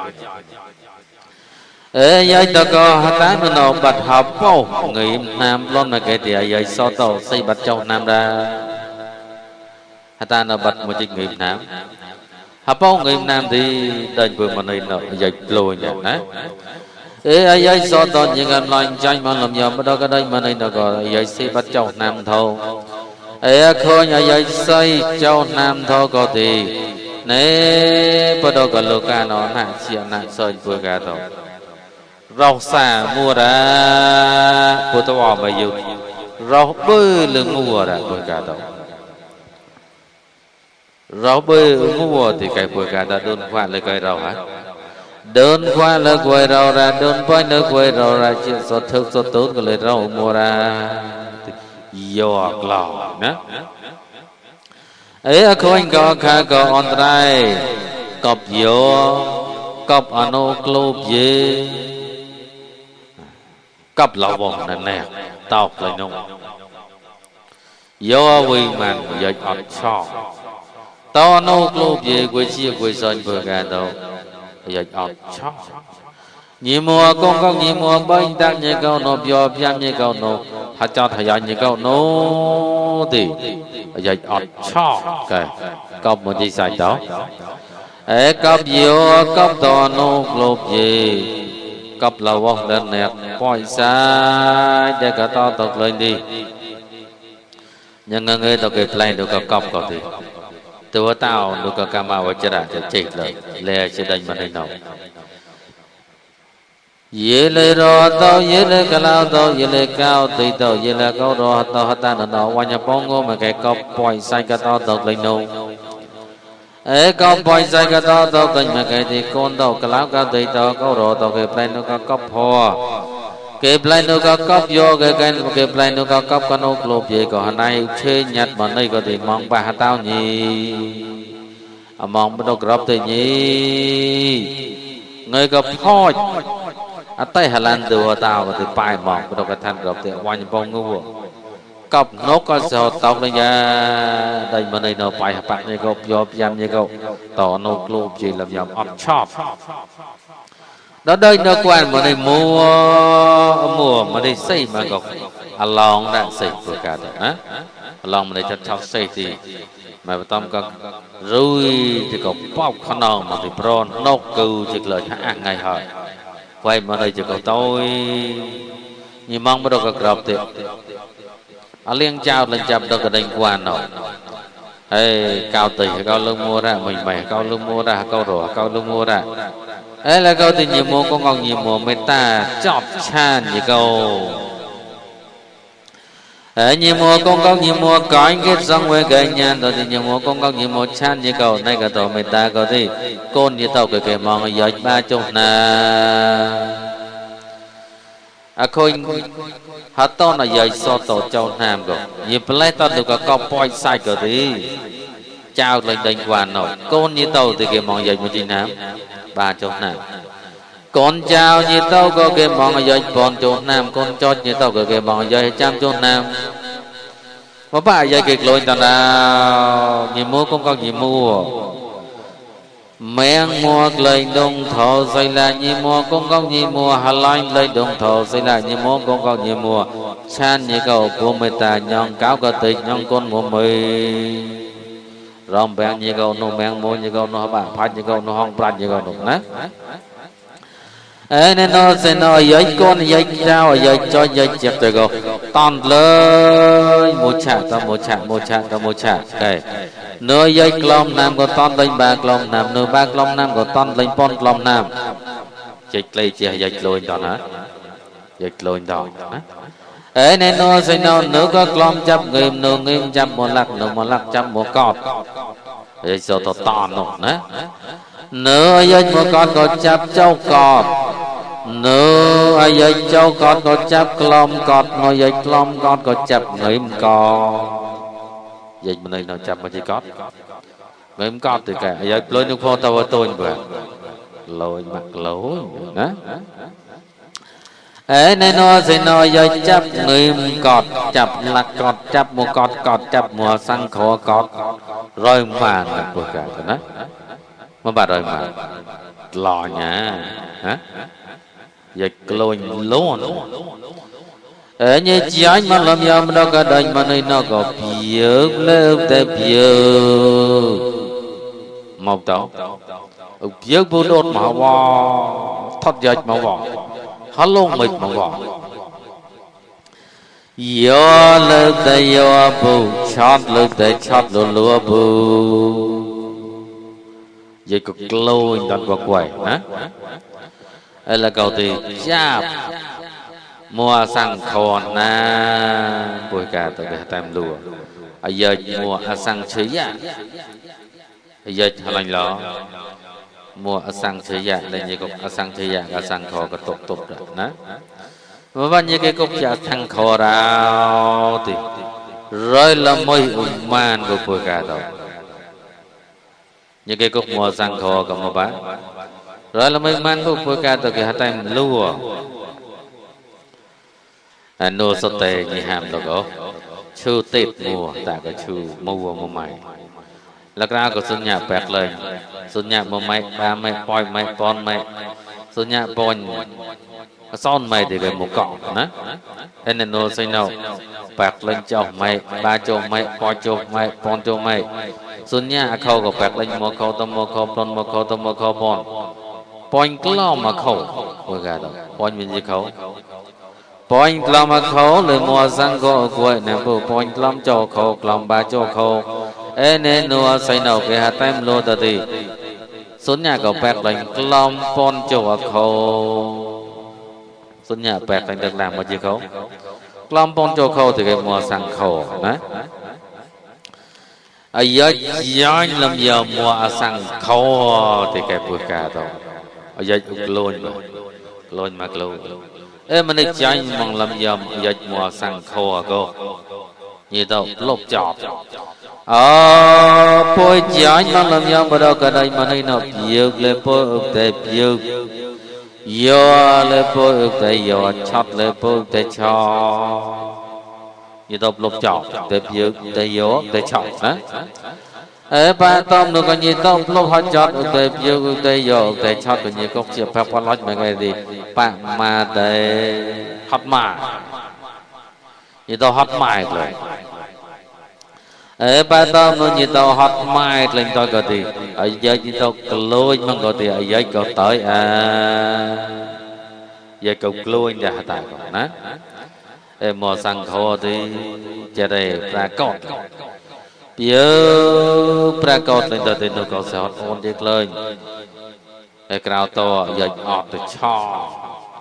Ê vậy đó có hát tán nó nào bạch hợp bố người nam luôn là cái địa vậy sau tàu xây bạch châu nam ra. Hát tán nó bạch một chiếc người nam. Hợp bố người nam thì đền vừa mà này nó dịch lôi nhỉ thế ai ấy do to những ngàn lành tranh mà làm nhầm đó, cái đây mà này nó gọi ấy si bắt chầu nam thâu ai à, khơi nhà ấy xây chầu nam thâu có thì nế bắt đầu có lô ca nó nặng chuyện nặng sợi vừa cả rồi rau xả mua ra của tôi bỏ mà dùng rau bơi lưng mua ra vừa cả rồi rau bơi mua thì cái vừa cả đã đơn khoản lấy cái rau hả? đơn khoa lơ quay rau ra, đơn bói nó quay rau ra, chuyện sọt thơm sọt tốt của lời rau mua ra. Giọt lò nè. Ấy khôi anh có khá có on trai cọp gió, cọp ano club gì cọp lão bò nè nè tao lại nông gió quỳ màn giọt ọt sọ tao anh ano club gì quỳ chia quỳ sơn vừa gà đâu យោវិមានយាយអត់ឆោតអនុក្លូបយេគួយជាគួយសាញ់បើកាតោយាយអត់ឆោញីមួកងកងញីមួបៃតាញីកោណោပြောပြញីកោណោថាចោថាយាញីកោណោទីយាយអត់ឆោកែកប់មកជីសាច់តោអេកប់យោកប់តណូក្លូបយេកប់លវោះដល់អ្នកប៉យសាយដែលក៏តតក្លែងទីញងងើទៅគេផ្លែទៅក៏កប់ក៏ទី ตัวเต่านุกกรรมาวจระจะจิตเลยแลจะได้มาในนองရေလေတော်တော်ရေလေကလောင်တော်ရေလေကောက်သိတော်ရေလေကောက်တော်တော်ဟတန်တော်ဝါညပေါင်းကိုမကဲကောက်ပွိုင်ဆိုင်ကတော်တော်လိမ့်နုံအဲကောက်ပွိုင်ဆိုင်ကတော်တော်ကိမကဲဒီကွန်တော်ကလောင်ကသိတော်ကောက်တော်တော်ကဲပြန်တော်ကောက်ဖော် គេប្លែងនោះក៏កប់យកគេកែនគេប្លែងនោះក៏កប់ក៏នោះក្លោបយាយក៏ណៃឆេញ៉ាត់បណៃក៏ទីមងបះតោញីអមងបដក្របទេញីងើយក៏ផោចអតៃហឡានទូតោក៏ទីប៉ែមងបដកឋានក្របទេអវញ្ញបងងូកប់នោះក៏សោតោកលយ៉ាដៃមណៃនៅប៉ៃបាក់នេះក៏យកយ៉ាំនេះក៏តនោះក្លោបយាយលំយ៉ាំអត់ឆប់ đó đây nó quan mà đây mua mua mà đây xây mà gọc à, lòng đã xây vừa cả đó à, lòng mà đây cho cháu xây thì mà bắt tâm con rui thì có bóc khăn nồng mà thì bron nóc cừu thì lời hạ ngày hỏi quay mà đây chỉ có tôi như mong bắt đầu có gặp thì à liên chào lên chạm đâu có đánh quan nổi Ê, cao tỷ cao lưng mua ra mình mày cao lưng mua ra cao rổ cao lưng mua ra ấy là câu tình nhiều mùa con ngọc nhiều mùa mê ta, chọc chan như câu ở nhiều mùa con con nhiều mùa có anh kết dòng với cái nhà rồi thì nhiều mùa con con nhiều mùa chan như cầu này cả tổ mê ta có gì? Con như tàu cái cái mong giờ ba chục na. À khôi, hát to là giờ so tổ châu nam rồi nhiều plei to được có con point sai cái gì chào lên đánh hoàn nổi con như tàu thì cái mong giờ một trình nam ba chỗ nam con chào như tao có cái mong dây bọn chỗ nam, con cho như tao có cái mong dây trăm chỗ nam. Mà bà dây kịch lối tao nào như mua con con như mua mẹ mua lời đồng thọ dây là như mua con con như mua hà lan lời đồng thọ dây là như mua con con như mua chan như cầu của người ta nhon cáo cơ tịch, nhon con của mình rong bèn như cầu nô men mua như cầu nô bạn phát như cầu nô hong plan như cầu nô nè ê nên nó sẽ nó giấy con giấy trao giấy cho giấy chẹp rồi go toàn lời một chả ta một chả một chả ta một chả đây nơi giấy klom nam có toàn lên ba klom nam nơi ba klom nam có toàn lên pon klom nam chích lấy chia giấy lôi đó hả giấy lôi đó hả ấy nên nó sinh nó nữ có lom chăm nghiêm nô nghiêm chăm một lạc nô một lạc chăm một cọt rồi giờ to to nổ nè nữ dân một cọt có chắp châu cọt. Nữ dân châu cọt có chắp lom cọt. Ngồi dân lom cọt có chắp nghiêm cọt. Dân mình đây nó chắp mà chỉ cọt? Nghiêm cọt thì ai dân lôi nước phô tàu tôi vừa lôi mặc lối nè ế nên nó sẽ nó giờ chấp người cọt chấp là cọt chấp mùa cọt cọt chấp mùa sang khó cọt. Rồi mà là của cả rồi đó mà bà rồi mà lò nhà, hả? Dịch lôi lôn ở như trái mà làm yam đó cả đời mà nơi nó có biếc lên để biếc một tổ. Biếc vô đốt mà vò thoát dịch mà vò လုံးမကောင်းယောလုတ်တယောဘု6လုတ်တ6လို့လို့ဘုရေကကလုံးတတ်ကွယ်ဟမ်အဲ့လကောက်သေးချပ်มัวสังขอนนะปุยกาตะเบตามลัวอายะมัวอสังเฉยะอายะหลังลอ มัวอสังเทยะเลยนี่ก็อสังเทยะอสังขอก็ตกตบนะว่าวันนี้ก็จะทังขอเราติร้อยละไม่อุมานก็พูดกันต่อ vâng, như cái cục mùa sang khổ cầm một bát rồi là mình mang cục phơi ca từ cái hạt tay mình lúa à nô sơ tề như hàm đồ gỗ chu tịp mùa tại cái chu mua mua mày. នក៏ពុយកាទៅគេហតែលួ nô sơ tê nhị hàm đó có chư tết mùa ta có chư mùa mùa mày là ra có xuân nhà bẹt lên xuân nhà mùa mày ba mày poi mày pon mày xuân nhà pon son mày thì cái một cọng nè thế nên nô xây nào bẹt lên cho mày ba cho mày poi cho mày pon cho mày xuân nhà khâu có bẹt lên một khâu tâm một khâu pon một khâu tâm một khâu pon pon cái mà khâu vừa gà đó pon mình gì khâu ប៉ុញក្លំអខោលើមួសង្កោអគួយណែពុប៉ុញក្លំចោខោក្លំបាចោខោ អេណែនួសៃណោគេហតែមលោតទីសុញ្ញាក៏បែកលេងក្លំប៉ុនចោអខោសុញ្ញាបែកលេងដឹកឡាមកជាខោក្លំប៉ុនចោខោទីគេមួសង្ខោណាអាយយ៉ាញ់លំយ៉ាមួអសង្ខោទីគេពុះកាតអាយក្លូនក្លូនមកក្លូន ê mà này chanh mong lâm yầm dịch mùa sang khô à cô như đâu lốp chọp ờ bôi chanh mong lâm yầm bà đâu cả đây mà này nó biêu lê bôi ức tê biêu yo lê bôi ức tê yo chót lê bôi ức tê cho như đâu lốp chọp tê biêu tê yo tê chọp á ê ba tôm nó còn như tôm lúc họ chót ức tê biêu ức tê yo ức tê chót còn như cốc chia phép quan lót mấy người đi បមាតេហត់ម៉ាយីទៅហត់ម៉ែក្លែង អេបើតនោះយីទៅហត់ម៉ែក្លែងទៅក៏ទីអាយយីទៅក្លួយមកក៏ទីអាយក៏ទៅអាយាយក៏ក្លួយដែរតាក៏ណាអេមកសង្ឃោទីចេះតែប្រកបយើប្រកបទៅទៅនោះក៏សោតអូនទៀតក្លែងឯក្រៅតយាយអត់ទៅឆោ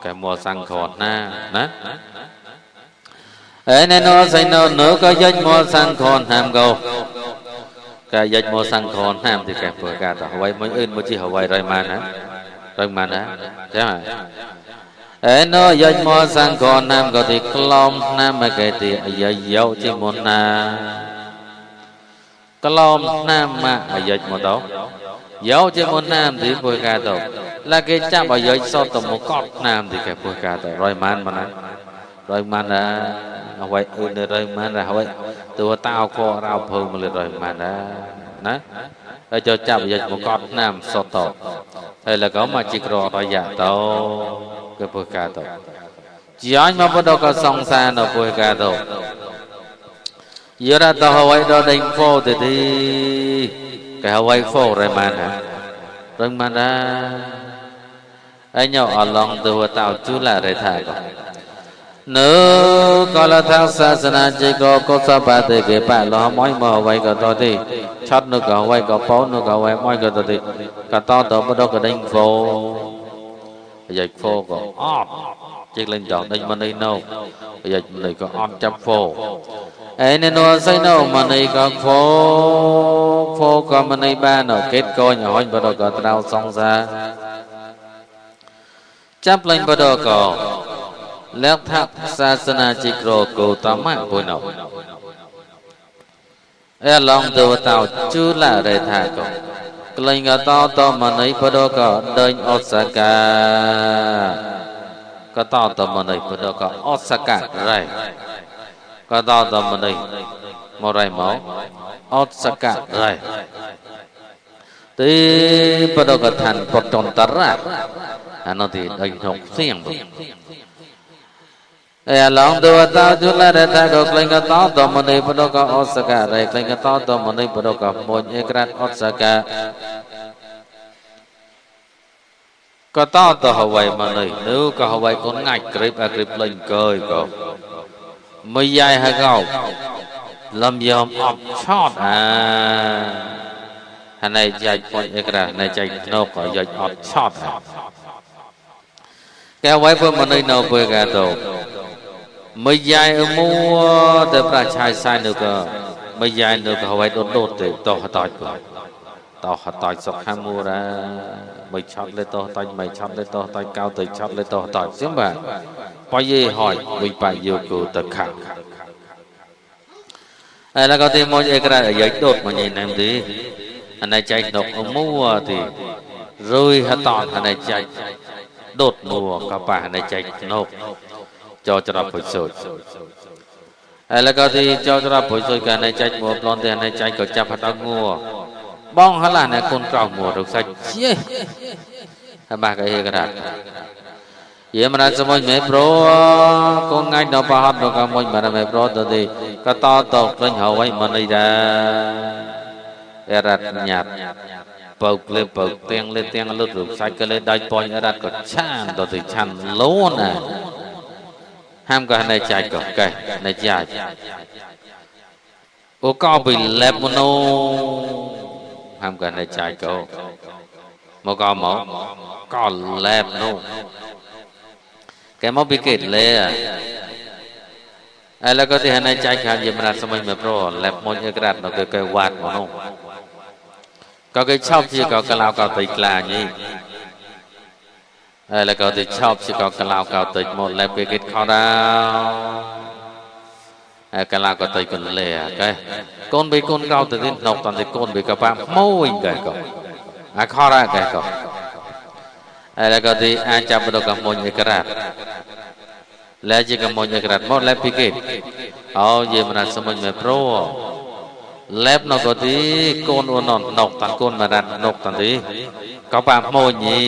កែមកសង្ឃរណាណា ế nên nó say nó nữa có dách mô sang còn ham gầu cả dách mô sang còn ham thì kẹp vừa cả tao hawai mới in mới chỉ hawai rồi mà nè. Rồi mà nè. Thế mà. Ế nó dách mô sang còn ham gầu thì klom nam mà kể thì giờ dấu chỉ muốn na. Klom nam mà ở dách mô tấu chỉ muốn nam thì vừa cả tao là cái cha bảo dách sau tầm một cọt nam thì kẹp vừa cả tao rồi mà nè. Rồi mà nè. កទៅយកជាមុនណាមទីពុយកាទៅឡាគេចាប់ឲ្យយកសតទៅមកកត់ណាមទីគេពុយកាទៅរយម៉ានមកណារយម៉ានណាអ្វីអ៊ុនរយម៉ានរហើយតួតោក៏រោភើមកលរយម៉ានណាណាហើយចូលចាប់យកមកកត់ណាមសតទៅហើយលកមកជីក្ររយៈទៅគេពុយកាទៅជាញមកបដកសង្សារនៅពុយកាទៅយរតហើយដល់ដេញហ្វោទៅទី cái Hawaii phô rồi mà nè rồi mà ra anh nhau ở lòng từ vừa tạo chú là để thả con nữ có là thác xa xa na chê có có xa bà tê kê bà lo mỏi mờ vay cả to thì chót nữ cả vay cả phố nữ cả vay mỏi cả to thì cả to tớ bắt đầu cả đánh phô dạy phô có ọp chiếc lên chọn đánh mà đây nâu. Dạy này có ọp chắp phô ấy nên nó xây nâu mà này có phô phô có mà này ba nở kết coi nhỏ hình bắt đầu cả tao xong ra. Chắp lên bắt đầu có លេងបដក៏លក្ខថាសាសនាជីក្រគោតមៈពុណោអេឡងទៅតោជូឡារេថាក៏ក្លែងក៏តតមន័យបដក៏ដេញអត់សកាក៏តតមន័យបដក៏អត់សការ៉េក៏តតមន័យមករៃមកអត់សកៈរ៉ៃទីបដកឋានពតន្តរៈអានោះទីដេញក្នុងសៀង អេឡងទវតាជុលរតកក្លែងកតតមនិបរកអសការេក្លែងកតតមនិបរកមុញអេក្រាតអសកាកតតហវៃមនិនូកហវៃគុនងាច់ក្រិបអក្រិបលេងកើយកមីយ៉ៃហកោលំយំអបឆតអាហណៃចាច់ពុញអេក្រាណៃចាច់ណូកយកអបឆតអាកែវៃពុញមនិនៅពេលកាតោ Meyyai te prachai sai nuka Meyyai nuka hawai đốt đốt te to hạ tọt bờ To hạ tọt sọc hạ mù ra Mày chọt lên to tọt mày chọt lên to tọt cao tới chọt lên to tọt Xem bà Bà dê hỏi mình bà yêu cầu tờ khẳng Ai là có thể mong ế ra ở giấy đốt mà nhìn em tí Anh này chạy đọc ông mua thì Rồi hạ tọt anh này chạy Đốt mua cả bà anh này chạy nộp ចរពុជសូចហើយលកទីចរពុជសូចកានៃចាច់មួប្លន់ទេនៃចាច់ក៏ចាប់ហត់ងួបងហឡាណែកូនក្រោកមួរកសាច់យេហើយបាក់ឯករាជយេមរាជសមុញមេប្រកងងាយដល់បហត់រកមុញមរមេប្រទៅទីកតតពេញហើយមនីដែររតញាត់បើកលើបើកទៀងលើទៀងលុតរូបសាច់ក៏លើដាច់ពញរតក៏ឆានទៅទីឆានលូនណា ហាមក៏នៅចាច់ក៏កេះនៅចាច់អូកោពីលែបមនោហាមក៏នៅចាច់ក៏មកកោមកក៏លែបនោះកែមកពីគេលេឥឡូវក៏ទីហណៃចាច់ខាងយមរាជសម័យមកប្រលែបមុនអក្រាតនៅគេគេវត្តមកនោះក៏គេឆប់ជាក៏កឡៅក៏ទៅខ្លាញី ហើយក៏ទៅឆោបជាក៏កឡៅកៅតិចមកលែពេលគេខោដោហើយកឡៅក៏តិចកលែកែកូនបីកូនកៅទៅទីណុកតាន់ទីកូនបីក៏ប៉ាមួយកែក៏អាខោរ៉ាកែក៏ហើយក៏ទីអាចចាប់ទៅកមុញឯករាតលែជាកមុញឯករាតមកលែពីគេអោយេមណាសមុញមេប្រូលេបនៅក៏ទីកូនអូនណុកតាន់កូនមរ៉ាត់ណុកតាន់ទីក៏ប៉ាមួយញី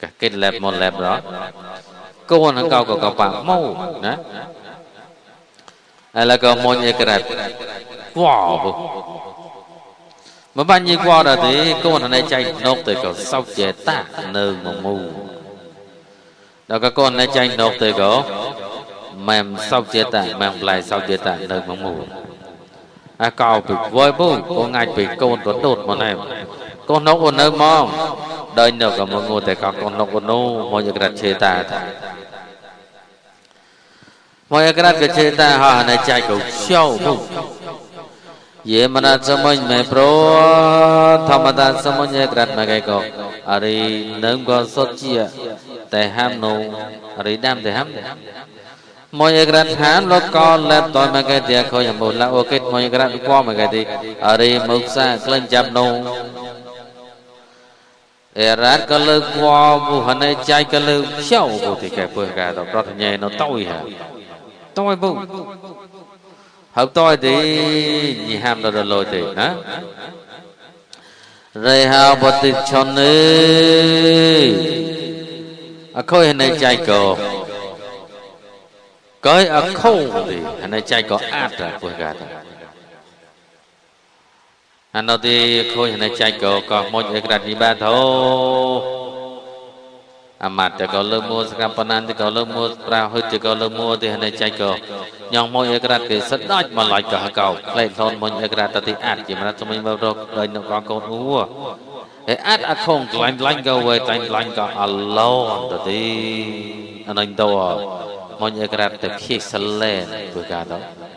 Các cái lab một lab đó. cao engkau ke kapal mau, nah. Ala kau mau nyekrap. Wow. Mà bao nhiêu qua là thì cô hôm này tranh nộp từ cổ sau chế tạ nơ mà mù Đó các con này tranh nộp từ cổ Mềm sau chế tạ mềm lại sau chế tạ nơ mà mù À cầu bị vơi bùi cô ngạch bị cô đốt đột mà này កូនរត់ដុតមកណែកូននកអូននៅមកដល់នៅក៏មកងូតែកកូននកអូននោះមកយក្រាត់ឆេតាមកយក្រាត់ក៏ឆេតាហោះនៅចាច់ក៏ឈោពុកយេមណាសមញ្ញមេប្រូធម្មតាសមញ្ញក្រាត់មកឯកអរិនឹងក៏សុតជាតែហាំនោះអរិដាំតែហាំមួយក្រាត់ហានលោកកលែបតមកគេទីខយមូលអូកេតមួយក្រាត់គួមកគេទីអរិមុខសាក្លែងចាប់នោះ rát cơ lư qua bu hân chạy cơ lư xéo bu thì kẻ bơi gà đọc rất nhẹ nó tôi hả tôi bu hợp tôi thì nhị ham đó là lôi thì hả rồi hào bật tịch chọn ấy à khôi chạy cổ cái thì hân chạy cổ át ra bơi gà đó តយទីញីហាមដល់លោទេណារេហៅបតិឆននេះអខុយហណេចៃក៏ cái ở không thì anh ấy chạy có ạt ra của gà ta anh nói thì khôi anh ấy chạy có có một cái đặt đi ba thô amat thì có lơ mua sakapanan thì có lơ mua prao hơi thì có lơ mua thì anh ấy chạy có nhong một cái đặt cái sất đói mà lại cả cầu lại thôn một cái đặt thì ạt chỉ mà cho mình vào rồi đời nó có con uống cái ạt à không lạnh lạnh go về lạnh lạnh có alone thì anh anh đâu moña grata khi salen bugado anain do de moña grata chia ha moña grata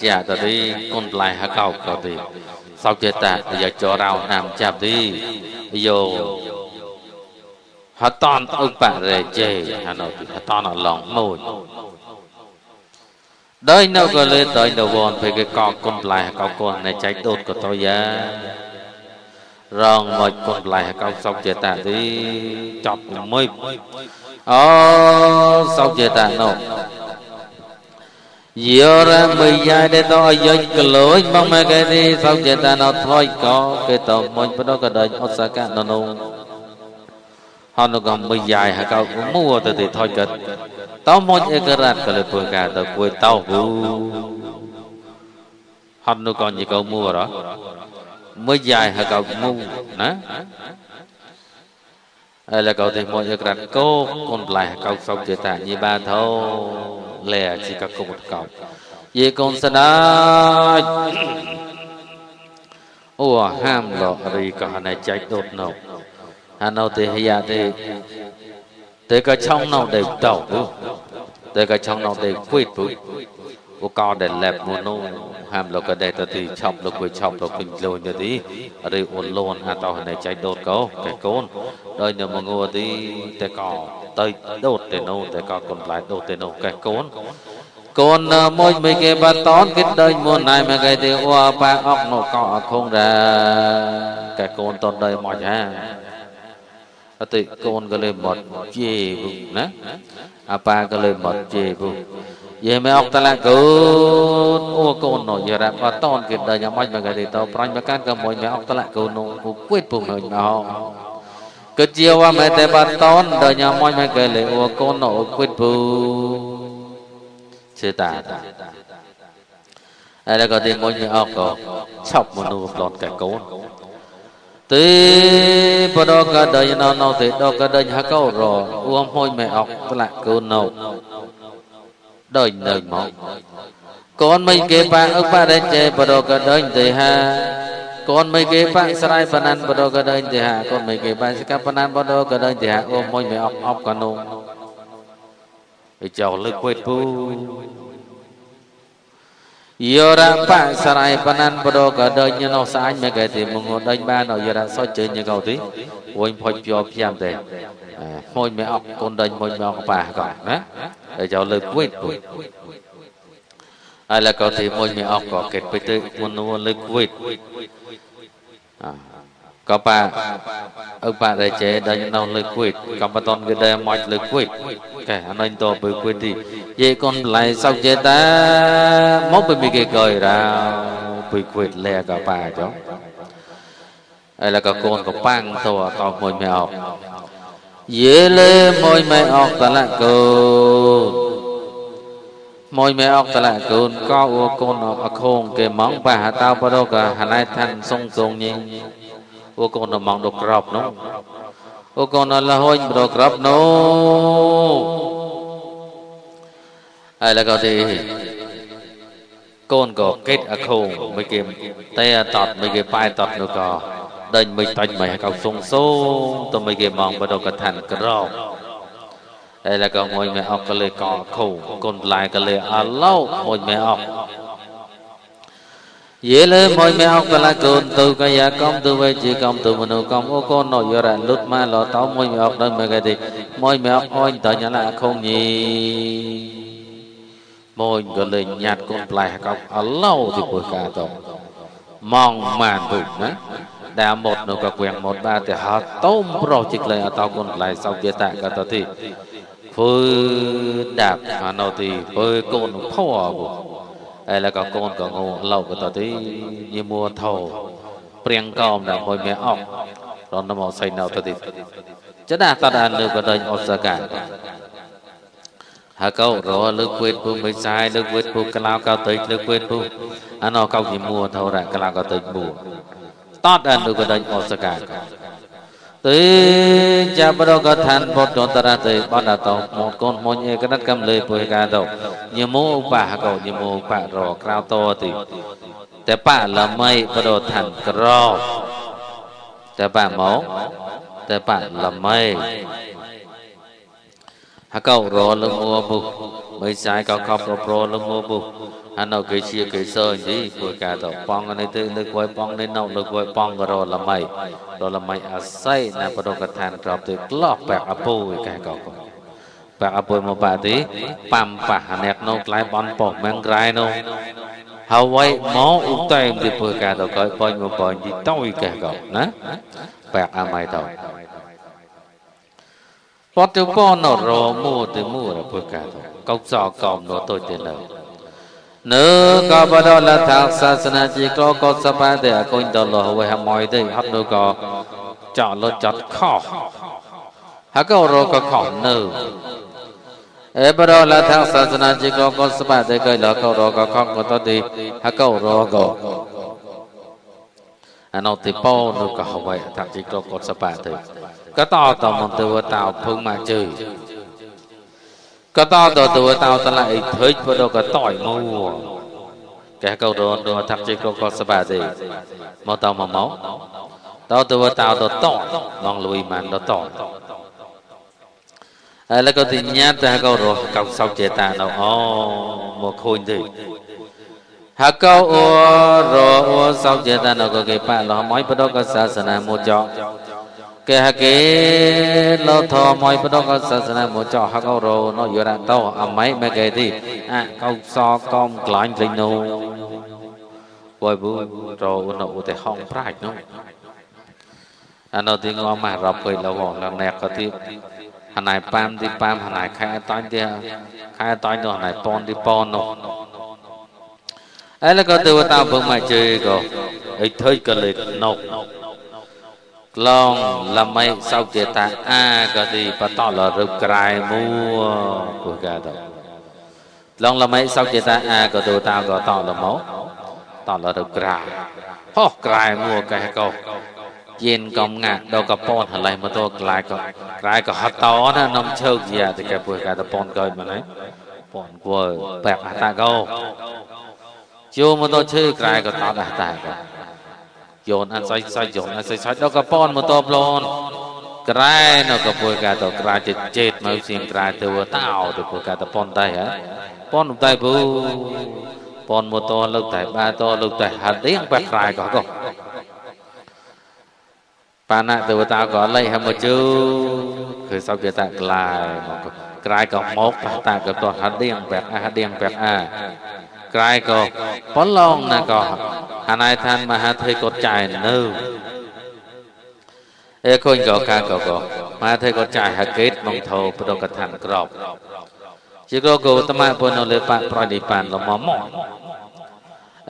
chia to đi con lại ha cao to đi sau chế ta bây giờ cho rau nam chạp đi bây giờ họ toàn ông bạn rể chê hà nội họ toàn ở lòng môi đời nào có lên tới đầu vòn phải cái cọ con lại cọ con này cháy đột của tôi ya រងមកគុណឡែកោសោកចេ ô sau chết tà nô giờ ra mì dài để to ở dân cờ lưỡi Mong mẹ cái đi, sau chết ta nô thôi, có Cái tổ mình bắt đầu cái đời ốt xa cả nó nô. Họ nó còn mì dài hả cậu? Cũng mua từ thì thôi cái Tao môn cái cơ rạt cờ lời bùa cả tờ cuối tao hù Họ nó còn gì cậu mua đó Mì dài hả cậu? Mua nè Ờ, là cầu thì mọi việc rằng cô còn lại cầu xong chỉ tại như ba thâu lẻ chỉ cả cùng một cậu. Vì con sẽ ai ủa, ham lọ rì cả này cháy đột nổ hà nội thì hiện à, thì tới cả trong nào để tẩu? Tới cả trong nào để quyết vững ឧបករណ៍ដែល lab មនុស្សហាមលោកក៏ដែរទៅទីឆប់លោកវិញឆប់លោកពេញលុយទៅទីឬអូនលូនហាតោហើយចៃដូតកោកែកូនដោយនៅមកងួរទីតែកោទៅដូតទៅនោះតែកោកុំផ្លែដូតទៅនោះកែកូនកូនមួយមីគេបតនគេដេញមុនណៃមកគេទីអួប៉ាអុកនោះកោអខុងរាកែកូនតនដេញមកហាអតិកូនក៏លើមកជេវណាអាប៉ាក៏លើមកជេវ ye me ok tala ko o ko no ye ra pa ton kit da nyamaj ma ga de to praj ma kan ka moy me ok tala ko no ku kwet pu no ma ho ko jia wa me te pa ton da nyamaj ma ga le o ko no o kwet pu che ta ai da ko ti moy me ok ko chop mo no plon ka ko ti pa do ka da nyano no te do ka da nyako ro uom hoi me ok tala ko no đời đời một. Con mấy kế phang ức ba đến chế bà đồ cả đời thì hà con mấy kế phang srai phàn an bà đồ cả đời thì hà con mấy kế phang sắc phàn an bà đồ cả đời thì hà ôm môi mẹ ọc ọc cả nung bị chào lực quên vui យពូយោរៈបស្រ័យបណានបរកដេញណោសាញ់មកទេមងដេញបានយោរៈសុជើញកោទីវិញផុចព្យភៀមទេមួយមិនអកកូនដេញមួយមិនអកប៉ះកោណាតែចោលលើគួយពូហើយលកោទីមួយមិនអកក៏គេទៅទៅមុនលើគួយក៏ có ba. Ông bà đại chế đại nhân đồng liquid có ba ton cái đây mọi liquid kẻ anh anh to bởi quên đi. Vậy còn lại sau chế ta? Mốt bởi bị cái cười ra bởi quên lè cả ba cháu đây là cả con có bang to to mồi mẹ ọc. Dễ lê mồi mẹ ọc ta là cồn môi mẹ ọc ta lại cồn có ô con ọc khôn kề móng bà hà tao bà đâu cả. Hà lai thành sông sông nhìn អូកូនដល់ម៉ងដល់ក្របនោះអូកូនដល់លហូចដល់ក្របនោះហើយឡកទេកូនក៏កេតអខូមិនគេតែតតមិនគេប៉ែតតនោះក៏ដេញមិនតាច់មិនកោសុងសូទៅមិនគេម៉ងបដកឋានក្របហើយឡកមួយមិនអកកលេកអខូកូនប្លាយកលេអឡោមួយមិនអក ye lên moi me học là cồn tu cái ya công tu về chỉ công tu mình công ô con nội giờ là lút ma lo tao moi me học đơn mà cái gì moi me học oi tới nhà là không gì moi cái lời nhạt con lại học ở lâu thì bồi cả tổng mong màn đủ nữa đà một nó có quyền một ba thì họ tôm pro chỉ lấy ở tao con lại sau kia tại cả tao thì. Phơi đạp mà nó thì phơi cồn phao à ហត់តោមប្រុសជីក្លែអតោកូនផ្លែសោជាតកតទីធ្វើដាប់អាណោទីធ្វើកូនផោពុកហើយแล้วก็កូនក៏ងងឡោក៏តទីញីមួថោព្រៀងកោមដើម្បីមេអក់រនមកសៃណៅទៅទីចដាតដាលើក៏ដេញអសកាហើយកោរលើកវេតពុមិនសាយលើកវេតពុក្លោកោទៅលើកវេតពុអានកោញីមួថោរក្លោកោទៅមួតតអនុក៏ដេញអសកា ទេចាប់រកឋានពុទ្ធតរទេបដតោមកកូនមុញឯកណិតកំលេពុយកាតោញមោឧបហកោញមោឧបរក្រៅតទីតែបលមៃបដឋានក្រតែបមកតែបលមៃហកោរលមួពុ មិនសាយកោកោប្រប្រលមួពុអានៅគេជាគេសើញីពុយកាតោប៉ងនេះទៅលើគួយប៉ងនេះនៅលើគួយប៉ងរលមៃរលមៃអាស័យណាបរកឋានក្របទៅក្លោះបែកអពុយកែកោបែកអពុយមកបាទីប៉ាំប៉ះអ្នកនោះក្លាយបនប៉ុមែងក្រៃនោះហើយមកឧបតែមទី ពុយកាតោកយប៉ញមកប៉ញទីតូយកែកោណាបែកអាម៉ៃតោពតទៅប៉នរមួទៅមួរពុយកាតោកោសអកំនោះទៅទៅលើនៅក៏បដលថាសាសនាជីក៏ក៏សបាទេអកុញតលវហមួយទេហត់នៅក៏ចោលចាត់ខោហើយក៏រកខោនៅអេបរលថាសាសនាជីក៏ក៏សបាទេក៏លក៏រកខោក៏តទីហើយក៏រក អនុតិពោនុកហវេអតិកកុសបាទៅកតតមន្តវតោភុងមកជើកតតតវតោតឡៃភេកបដកតយមួកែកោដនដអតិកកុសបាទេមកតមកមកតតវតោតតនងលុយបានតតហើយលកតិញ្ញាតកោរកោសោចេតាណោអូមកខូនទេ ហកោអូរអូសោចេតនកកេបលមយបដកសាសនាមោចកេហកេលោធមយបដកសាសនាមោចហកោរោណយរតោអមៃមកេទីអកោសកំក្លាញ់លេងនោះបើប៊ូរោណឧទេហងប្រាច់នោះអានោះទីងមរ៉បពេលលោឡើងណែកទីហណៃប៉ាមទីប៉ាមហណៃខែតាញ់ទីខែតាញ់នោះហណៃប៉ុនទីប៉ុននោះ ấy là có tư tao bưng mà chơi cổ ấy thôi cơ lịch nộp. Long là mày sau tiệt ta. À, A cái gì bà to là rụng cài mua của cả đó long là mày sau tiệt ta. A cái từ tao có to là máu. To là rụng cài. Ho cài mua cái cổ yên công ngạc đâu có pon hả lại mà tôi lại có lại có hot to nó nằm chơi gì à thì cái buổi cái đó pon coi mà này. Pon của bẹp hả ta câu នកើមកណៃពនគួរបែបអតាកោ chưa mà tôi chơi cái cái tao đã tài cái dồn ăn say say dồn ăn say say đâu có pon mà tôi lon cái nó có bùi cái tao cái chết chết mà xiên cái từ tao từ bùi cái tao pon tay hả pon tay bu pon một to lâu tay ba to lâu tay hạt tiếng bạc cái có không បាណទេវតាក៏លៃហមជូគឺសព្យតក្លាយមកក្រាយក៏មកបតាក៏តោះហដៀងបែកអាហដៀងបែកអា ក្រែក៏ប៉ុឡងណាក៏អាន័យឋានមហាធិកតចាយនៅអេខូនក៏កាក៏ក៏មហាធិកតចាយហកេតមកធោប្រកឋានក្របជាក៏គោតមពុននៅលើបប្រតិបានលមមក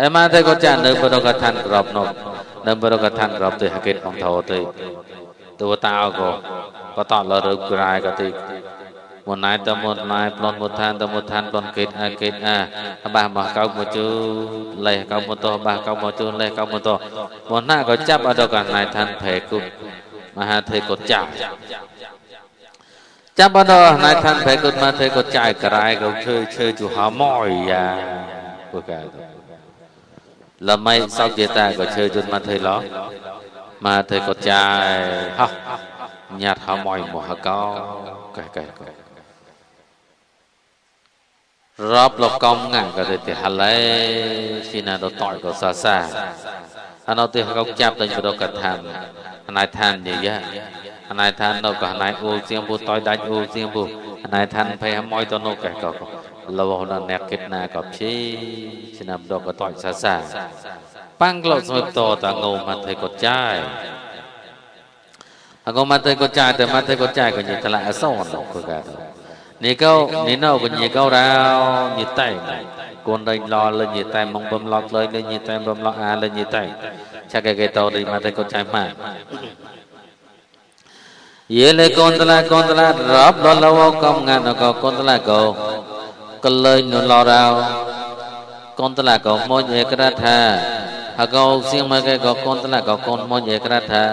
អេមហាធិកតចាយនៅប្រកឋានក្របនោះនៅប្រកឋានក្របទៅហកេតមកធោទៅតួតាក៏ក៏តលរើក្រែក៏ទី មុនណៃតមុនណៃប្លន់មុឋានតមុឋានប្លន់កេតអាកេតអាបាសមកកៅមកជូលេះកៅមកតបាសកៅមកជូលេះកៅមកតមុនណាក៏ចាប់អត់កណៃឋានភេគុមហាធេក៏ចាប់ចាប់អត់ណៃឋានភេគុមហាធេក៏ចាយក្រៃក៏ឈើឈើជូហមកយ៉ាពួកកែលំៃសោកជាតាក៏ឈើជូមកធេឡោមកធេក៏ចាយហោះញ៉ាត់ហមកមកកោកែកែ រាប់លកំងាក៏ទៅទីហឡេស៊ីណាដល់តយក៏សាសាអានោះទីកោចាប់ទៅប្រកថាណៃឋាននិយាណៃឋាននោះក៏ណៃអូសៀងពុតយដាច់អូសៀងពុណៃឋានភ័យមកទៅនោះក៏ក៏លវណអ្នកគិតណាក៏ព្យាឆ្នាំដកក៏តយសាសាប៉ាំងក្លោកស្មឹកតតងោមកទៅក៏ចាយអងមកទៅក៏ចាយតែមកទៅក៏ចាយក៏ញិតឡាអសននោះក៏កា នេះកោនេះនៅក៏ញីកោរោញីតៃកូនដេញឡលេញីតៃមកបំឡត់លេលេញីតៃបំឡត់អាលេញីតៃឆាកកេតោរីមកតែកូនចៃម៉ាយេលេកូនតឡាកូនតឡារាប់ដល់លវកំងានកកូនតឡាកោកលេញនឡរោកូនតឡាកោមុញឯក្រថាហកោសៀងមកកេកកូនតឡាកោកូនមុញឯក្រថា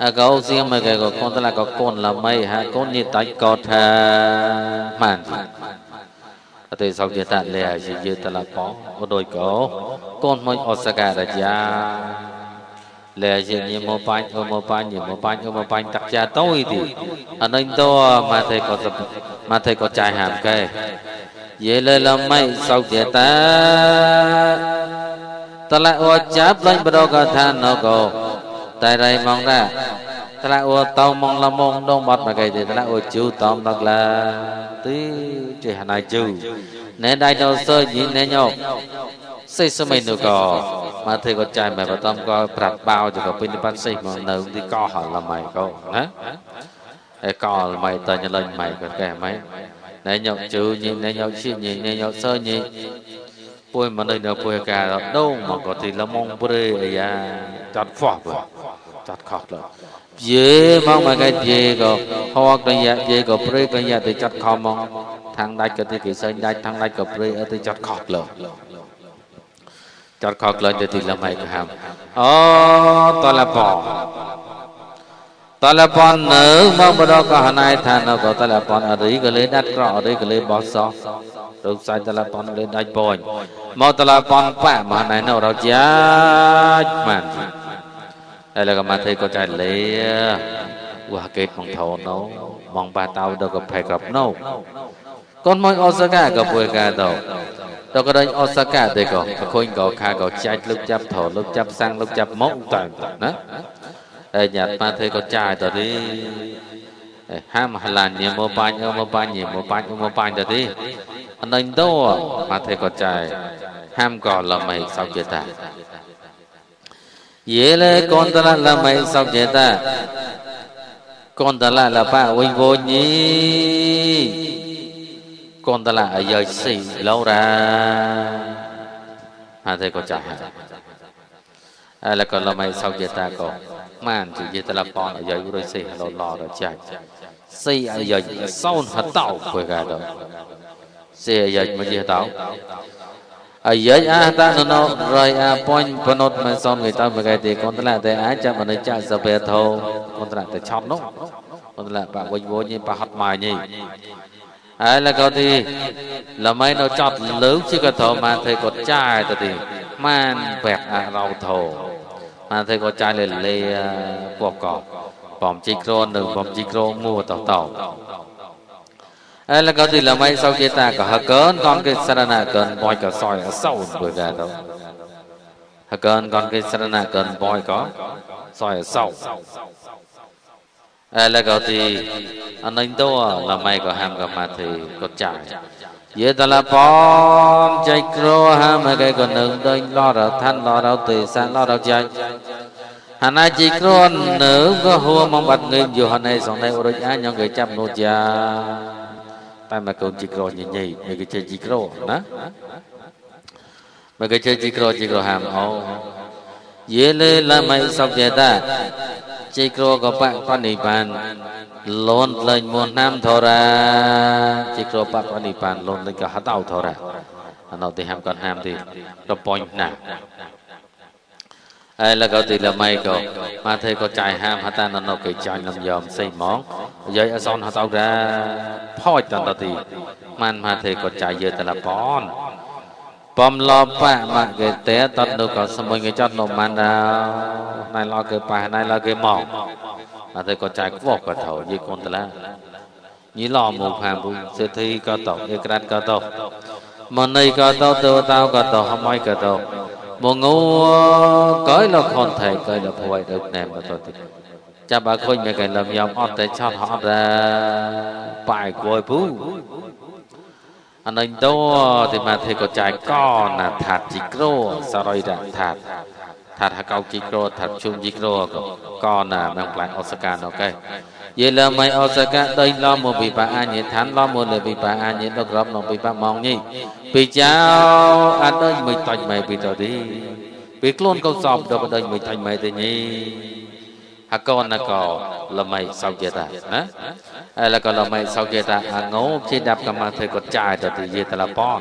à gấu riêng mà cái của con, tức là có con là mây ha con như tách cọt ha màn. Ở đây sau giờ tạt lè gì giờ tạt là có có đôi cổ con mới Osaka là già lè chỉ như một bánh ở một bánh, như một bánh ở một bánh tạc già tối thì. Anh đây to mà thầy có mà thầy có trái hàm cây. Vậy lời là mây sau giờ ta ta lại ô cháp lên bờ đô cả than nó cổ tại đây mong ra. Ta là ô mong là mong đông bát mà cái gì ta là ô chú tàu là tí chỉ hà này chú. Nên đây đâu sơ gì nên nhau xây xong mình được có mà thầy có trai mày và tâm có bạc bao cho có pin ban xây mà nấu thì co hỏi là mày có hả? Cái co là mày ta nhận lên mày còn kẻ mày. Nên nhau chú nhìn nên nhau chi nhìn nên nhau sơ nhìn ពេញបានសេះមកនៅទីកោហលម៉ៃក៏ណាអេកោលម៉ៃតញលេញម៉ៃក៏កែម៉ៃណែញោជូញីណែញោឈីញីណែញោសើញីពួយមកនៅនៅពួយកាដងមកក៏ទីលមងព្រេអាយ៉ាចាត់ហ្វោះចាត់ខោះលើយេមកមកកែយេក៏ហောកយៈយេក៏ព្រេក៏យៈទៅចាត់ខំមកທາງដាច់ក៏ទីគេសែងដាច់ທາງដាច់ក៏ព្រេអត់ទៅចាត់ខោះលើចាត់ខោះលើទៅទីលំៃក៏ហាំអូតឡាប៉ តលពននៅមកបដកហណៃឋានក៏តលពនអរិក៏លេដាត់ក្រអរិក៏លេបោះសោ រូបសាយតលពនលេដាច់បូនមកតលពនប៉មហណៃនៅរជាចបានហើយលកមកទេក៏ចៃលេវះកេតមកថោណូមកបាតៅដល់ក៏ផែក្របណូកូនមកអសកាក៏ពួយកាទៅដល់ក៏ដេញអសកាទេក៏ខុញក៏ខាក៏ចាច់លឹកចាប់ថោលឹកចាប់សាំងលឹកចាប់មកតែណាហើយញាត់មកទេក៏ចាយទៅទីហាមហឡានញមកបាញ់មកបាញ់មកបាញ់មកបាញ់ទៅទីអណិញតោមកទេក៏ចាយហាមក៏លំៃសោកចេតាយេលេកូនតលលំៃសោកចេតាកូនតលលបវិញវញីកូនតលអាយស៊ីឡូរ៉ាមកទេ 안나인도어 마태 거짜이 함거 람마이 사우제다 예레 콘달라 là 사우제다 콘달라 라파 위보니 콘달라 아여시 라우라 마태 거짜이 là còn là dạy sĩ lâu ra. Mà thầy có chạy à là còn làm mày sao giờ ta còn màn chỉ giờ ta là con ở dưới rồi xì, lò lò rồi chạy xì ở dưới sau hạt tàu quay gà rồi 6 ayak tau. Ayak ahta nono rai a point panot man som ge tau bagai te kontra te a cha man cha sa pe tho kontra te chop no. Kontra pa wai wo ni pa hat mai ni. Ai là có thì là mấy nó chọt lớn chứ có thọ mà thầy có trai thì man vẹt à rau thổ mà thầy có trai lên lê cọp cọp bỏm chi krôn đừng bỏm chi krôn mua tàu tàu ấy là câu thì là mấy sau khi ta có hả cơn con cái sarana cơn boy cả soi ở sau vừa ra đâu. Hả cơn con cái sarana cơn boy có soi ở sau. Ấy à? là câu thì anh anh tôi là mày có ham gặp mà thì có chạy dễ ta là bom, chạy cro ham mà cái còn nương đây lo đỡ than, lo đỡ tùy san lo đỡ chạy hàn ai chỉ cro nữ có hua, mong bạch nghiêm dù hàn này sống này ôi cha nhóm người chăm nô cha. តែមកកូនជីក្រញញីមកគេចេះជីក្រណាមកគេចេះជីក្រជីក្រហាមអូយេលេលមៃសព្យតាជីក្រកបៈកនិបានលូនលែងមុនណាមធរាជីក្របៈបនិបានលូនលែងកហតអោធរាអនុទេហាមគាត់ហាមទេប្រប៉ុញណាស់ hay là cậu thì là mày cậu. Mà thầy có chạy ham, hả ta? Nó kể chạy làm dòm, xây món. Vậy ở son hả tao ra? Phôi tao tao thì. Man mà thầy có chạy giờ ta là bon bom lo pa mà cái té tao đâu có xong mọi người chót nộp man ra. Này lo cái pa này lo cái mỏ. Mà thầy có chạy cũng vọt cả thầu như con ta là. Nhí lo mù phàm bu sơ thi có tổ ekran có tổ. Mà này có tổ tao có tổ, không ai có tổ. Một ngô លខនថៃកយលភវៃដូចណែមកទៅទីចាប់បើឃើញមកកែលំយំអត់តែឆត់ហត់ដែរបាយគួយពូអនិញតោទីមកទេក៏ចាយកណាថាត់ជីក្រោសរយរថាត់ថាត់ហកោជីក្រោថាត់ជុំជីក្រោក៏កណាមកផ្លាញ់អសកាណូកែយេលមៃអសកាដេញឡមមកពីបាអញ្ញឋានឡមមកលើពីបាអញ្ញដល់ក្របនងពីបាម៉ងញីពីចៅអត់ដូចមិនតាច់ម៉ែពីទៅទី ពីខ្លួនកោសបដល់បដិមិនតាច់ម៉ែទេញីហកនកោលមៃសោកចេតាណាហើយលកលមៃសោកចេតាអងោជាដាប់កម្មធ្វើគាត់ចាយទៅទីយេតលប៉ន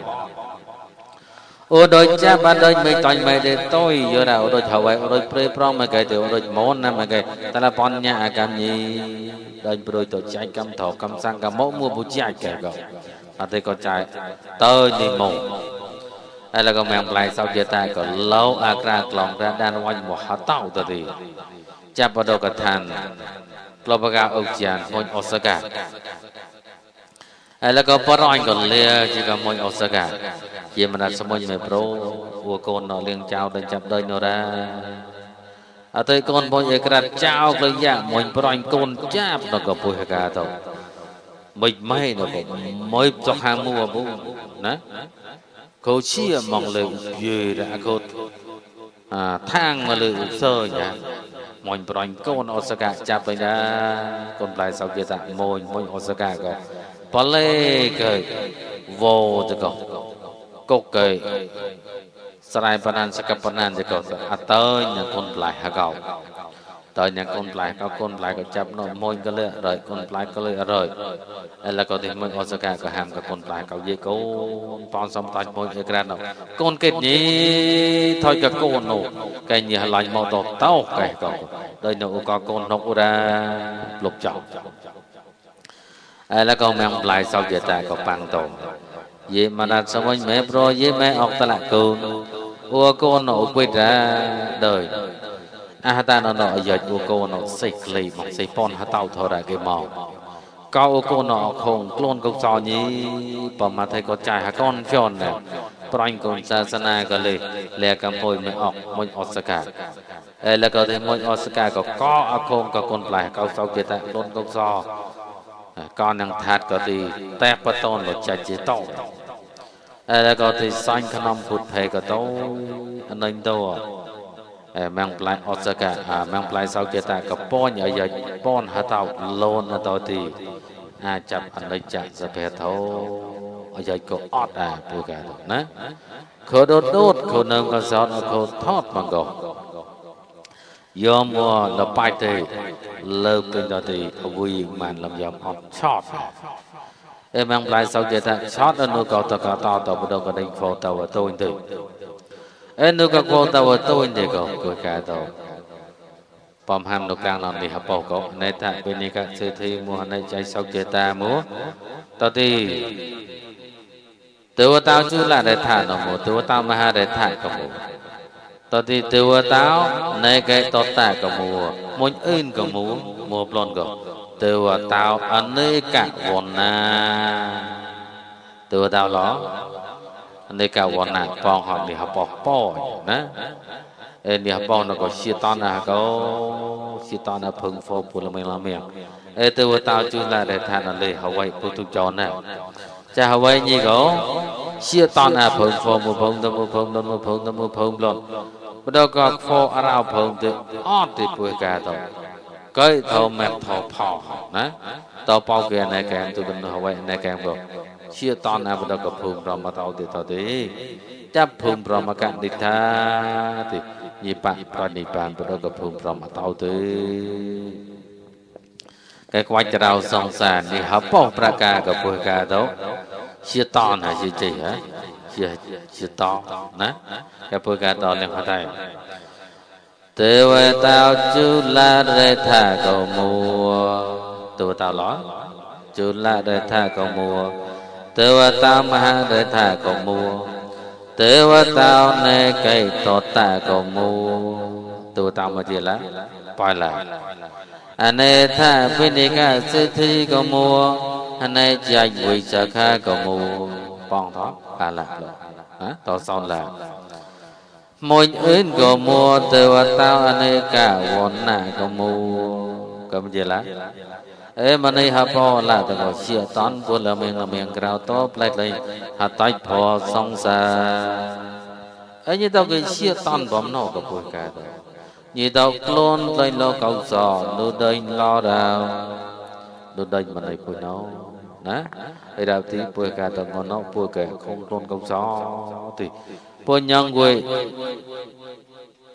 អូដូចចាប់បានដូចមិនតាញ់មិនទេតយយល់អូដូចហើយអូដូចព្រៃប្រងមកគេទៅអូដូចមនណាមកគេតលប៉នញ៉ាអាកម្មញីដូចប្រួយទៅចាយកម្មថោកម្មសង្កមោមួបុចាយគេក៏អត់ទេក៏ចាយតើនេះមក ហើយលកមៀងប្លៃសោកចេតាក៏លោអាក្រាក្លងរាដានវាញ់មកហតោទៅទីចាប់បដកឋានក្លបកាអុកជានមួយអសកាហើយแล้วก็បរអញក៏លាជាក៏មួយអសកាជាមណាត់សមួយមេប្រូវកូននៅលៀងចៅទៅចាប់ដូចនរ៉ាអត់ទៅកូនមួយឯក្រាត់ចៅក្លឹងយ៉ាមួយប្រអញកូនចាប់នៅក៏ពុះកាទៅមិនម៉េនៅក៏មួយចុះហាមួបុណា កោជាមកលើយេរ៉ាកោអាថាងមកលើសើយ៉ាមួយប្រញកូនអូសកាចាប់ទៅណាកូនផ្លែសោកជាតាមួយមួយអូសកាក៏បលេកើវោទៅក៏កុកកើស្រ័យបណានសកបណានទៅក៏អតើញកូនផ្លែហកោតដោយអ្នកកូនប្លែក៏កូ នប្លែក៏ចាប់នោះមួយក៏លើរយកូនប្លែក៏លើរយឥឡូវក៏ទីមួយអសកាក៏ហាមក៏កូនប្លែក៏យាយកូនប៉នសំតាច់មួយអេក្រាននោះកូនគេញីថយក៏កូននោះកែញីហឡាញ់មកតតោកែក៏ដោយនោះក៏កូននោះរាលុបចោលឥឡូវក៏មកប្លែសោកយតាក៏ប៉ាំងតោយេមណាត់សវិញមេប្រយេមេអកតលកូនអួកូននោះគិតដែរដោយ អហតានណអាយុអូកូនសេះក្លេមកសេះប៉ុនហតៅធរគេមកកោអូកូនអខងខ្លួនកុសលញីប្រមាថៃក៏ចាយហកូនជន់ណែប្រាញ់កូនសាសនាក៏លេលែកំពុយមិនអកមួយអសកាអេលក៏ទេមួយអសកាក៏កោអខងក៏កូនផ្លែកោសោគេតែខ្លួនកុសលកោនឹងថាត់ក៏ទីតែបតនលចាច់ជាតោអេលក៏ទីសាញ់ក្នុងពុទ្ធភេក៏តោអនិញតោ ម៉ាំងប្លាយអសកាម៉ាំងប្លាយសោចេតាកប៉នអាយប៉នហតោលូនតោទីអាចចាប់អនិច្ចសភេធោអាយក៏អត់ដែរពូកាណាខោដូតដូតខោនឹមកសោតខោថតមកកយោមលបៃទេលើកពេញតទីអវីមិនលំយ៉ាំអត់ឆតអេម៉ាំងប្លាយសោចេតាឆតអនុកោតកតតបដកដេញហ្វោតវតូនទៅ ê nu ka ko ta wa to in de ko ko ham no kang lon ni ha po ko ne ta ko ni ka thi mu ne chai sau che ta mu ta ti Tiêu tao chú là đại thả nó mù, tiêu tao mà ha đại thả cả mù. Tao thì tiêu tao này cái tao ta cả mù, muốn in cả mù, mù plon cả. Tiêu tao anh ấy cả vốn na, tiêu tao ló នេកវណ្ណាទេវតាឡនៃកវណ្ណៈបងហត់នេះបោះប៉ណាអេនេះបងនក៏ជាតនក៏ជាតនភឹងហ្វពលមេឡាមៀងអេទៅតោជូឡារថានលេហវៃពុទុចរណាចាហវៃញីក៏ជាតនភឹងហ្វមកភឹងទៅមកភឹងទៅមកភឹងទៅមកភឹងប្លន់បដកហ្វអរោភឹងទៅអត់ទីពួយកាទៅកៃថោម៉ែថោផោណាតបោគេណែកែទៅបនហវៃណែកែក៏ ជាតនបដកភូមិប្រមតោទេតទេចាប់ភូមិប្រមកនិថាទេញីបៈប្រនិបានបដកភូមិប្រមតោទេកែខ្វាច់ចរោសង្សារនេះហបោប្រកាកពុះកាទៅជាតនហើយជាចេះហ៎ជាជាតណាកែពុះកាតលះហតៃទេវតាជូលារេថាកោមួទេវតាឡជូលារេថាកោមួ เทวตามหาเดชาก็มัวเทวตาเนไยตตาก็มัวตัวตามมาเดียละปล่อยละอันเนธาพินิกาสุทธิก็มัวอันเนใจวิจักขาก็มัวปองท้อปาละฮะต่อสอนละมวยอื่นก็มัวเทวตาอเนกาวนนาก็มัวก็มันเดียละ អេមនីហបោឡាតកោជាតនពលមៀងមៀងក្រៅតផ្លែកលៃហតៃផោសង្សារអញទៅគេជាតនបំណោក៏ពុយកាទៅញីទៅខ្លួនលៃលោកោសនោះដេញឡរោនោះដេញមនីពុយណោណាហើយដល់ទីពុយកាទៅងណោពុយកែខំខ្លួនកោសទីពុញញងគួយ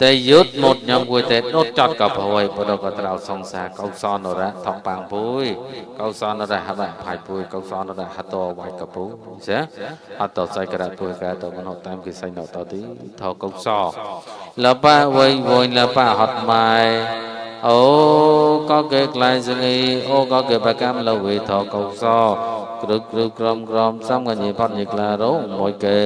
តែយុទ្ធមកញ៉ាំគួយតែដុតចត់ក៏ប្រយបដក៏ត្រោសង្សារកោសនរៈថងប៉ាងពុយកោសនរៈហបផាយពុយកោសនរៈហតវៃកពុចាហតសៃក្រៈពុយកតមនោតាមគិសៃណតទីថកោសលបវៃវយលបហត់ម៉ៃអូក៏គេក្លែងសងីអូក៏គេបកម្មលវេថកោសគ្រឹកគ្រឹកក្រមក្រមសំកញ្ញាផតញិក្លារោមួយគេ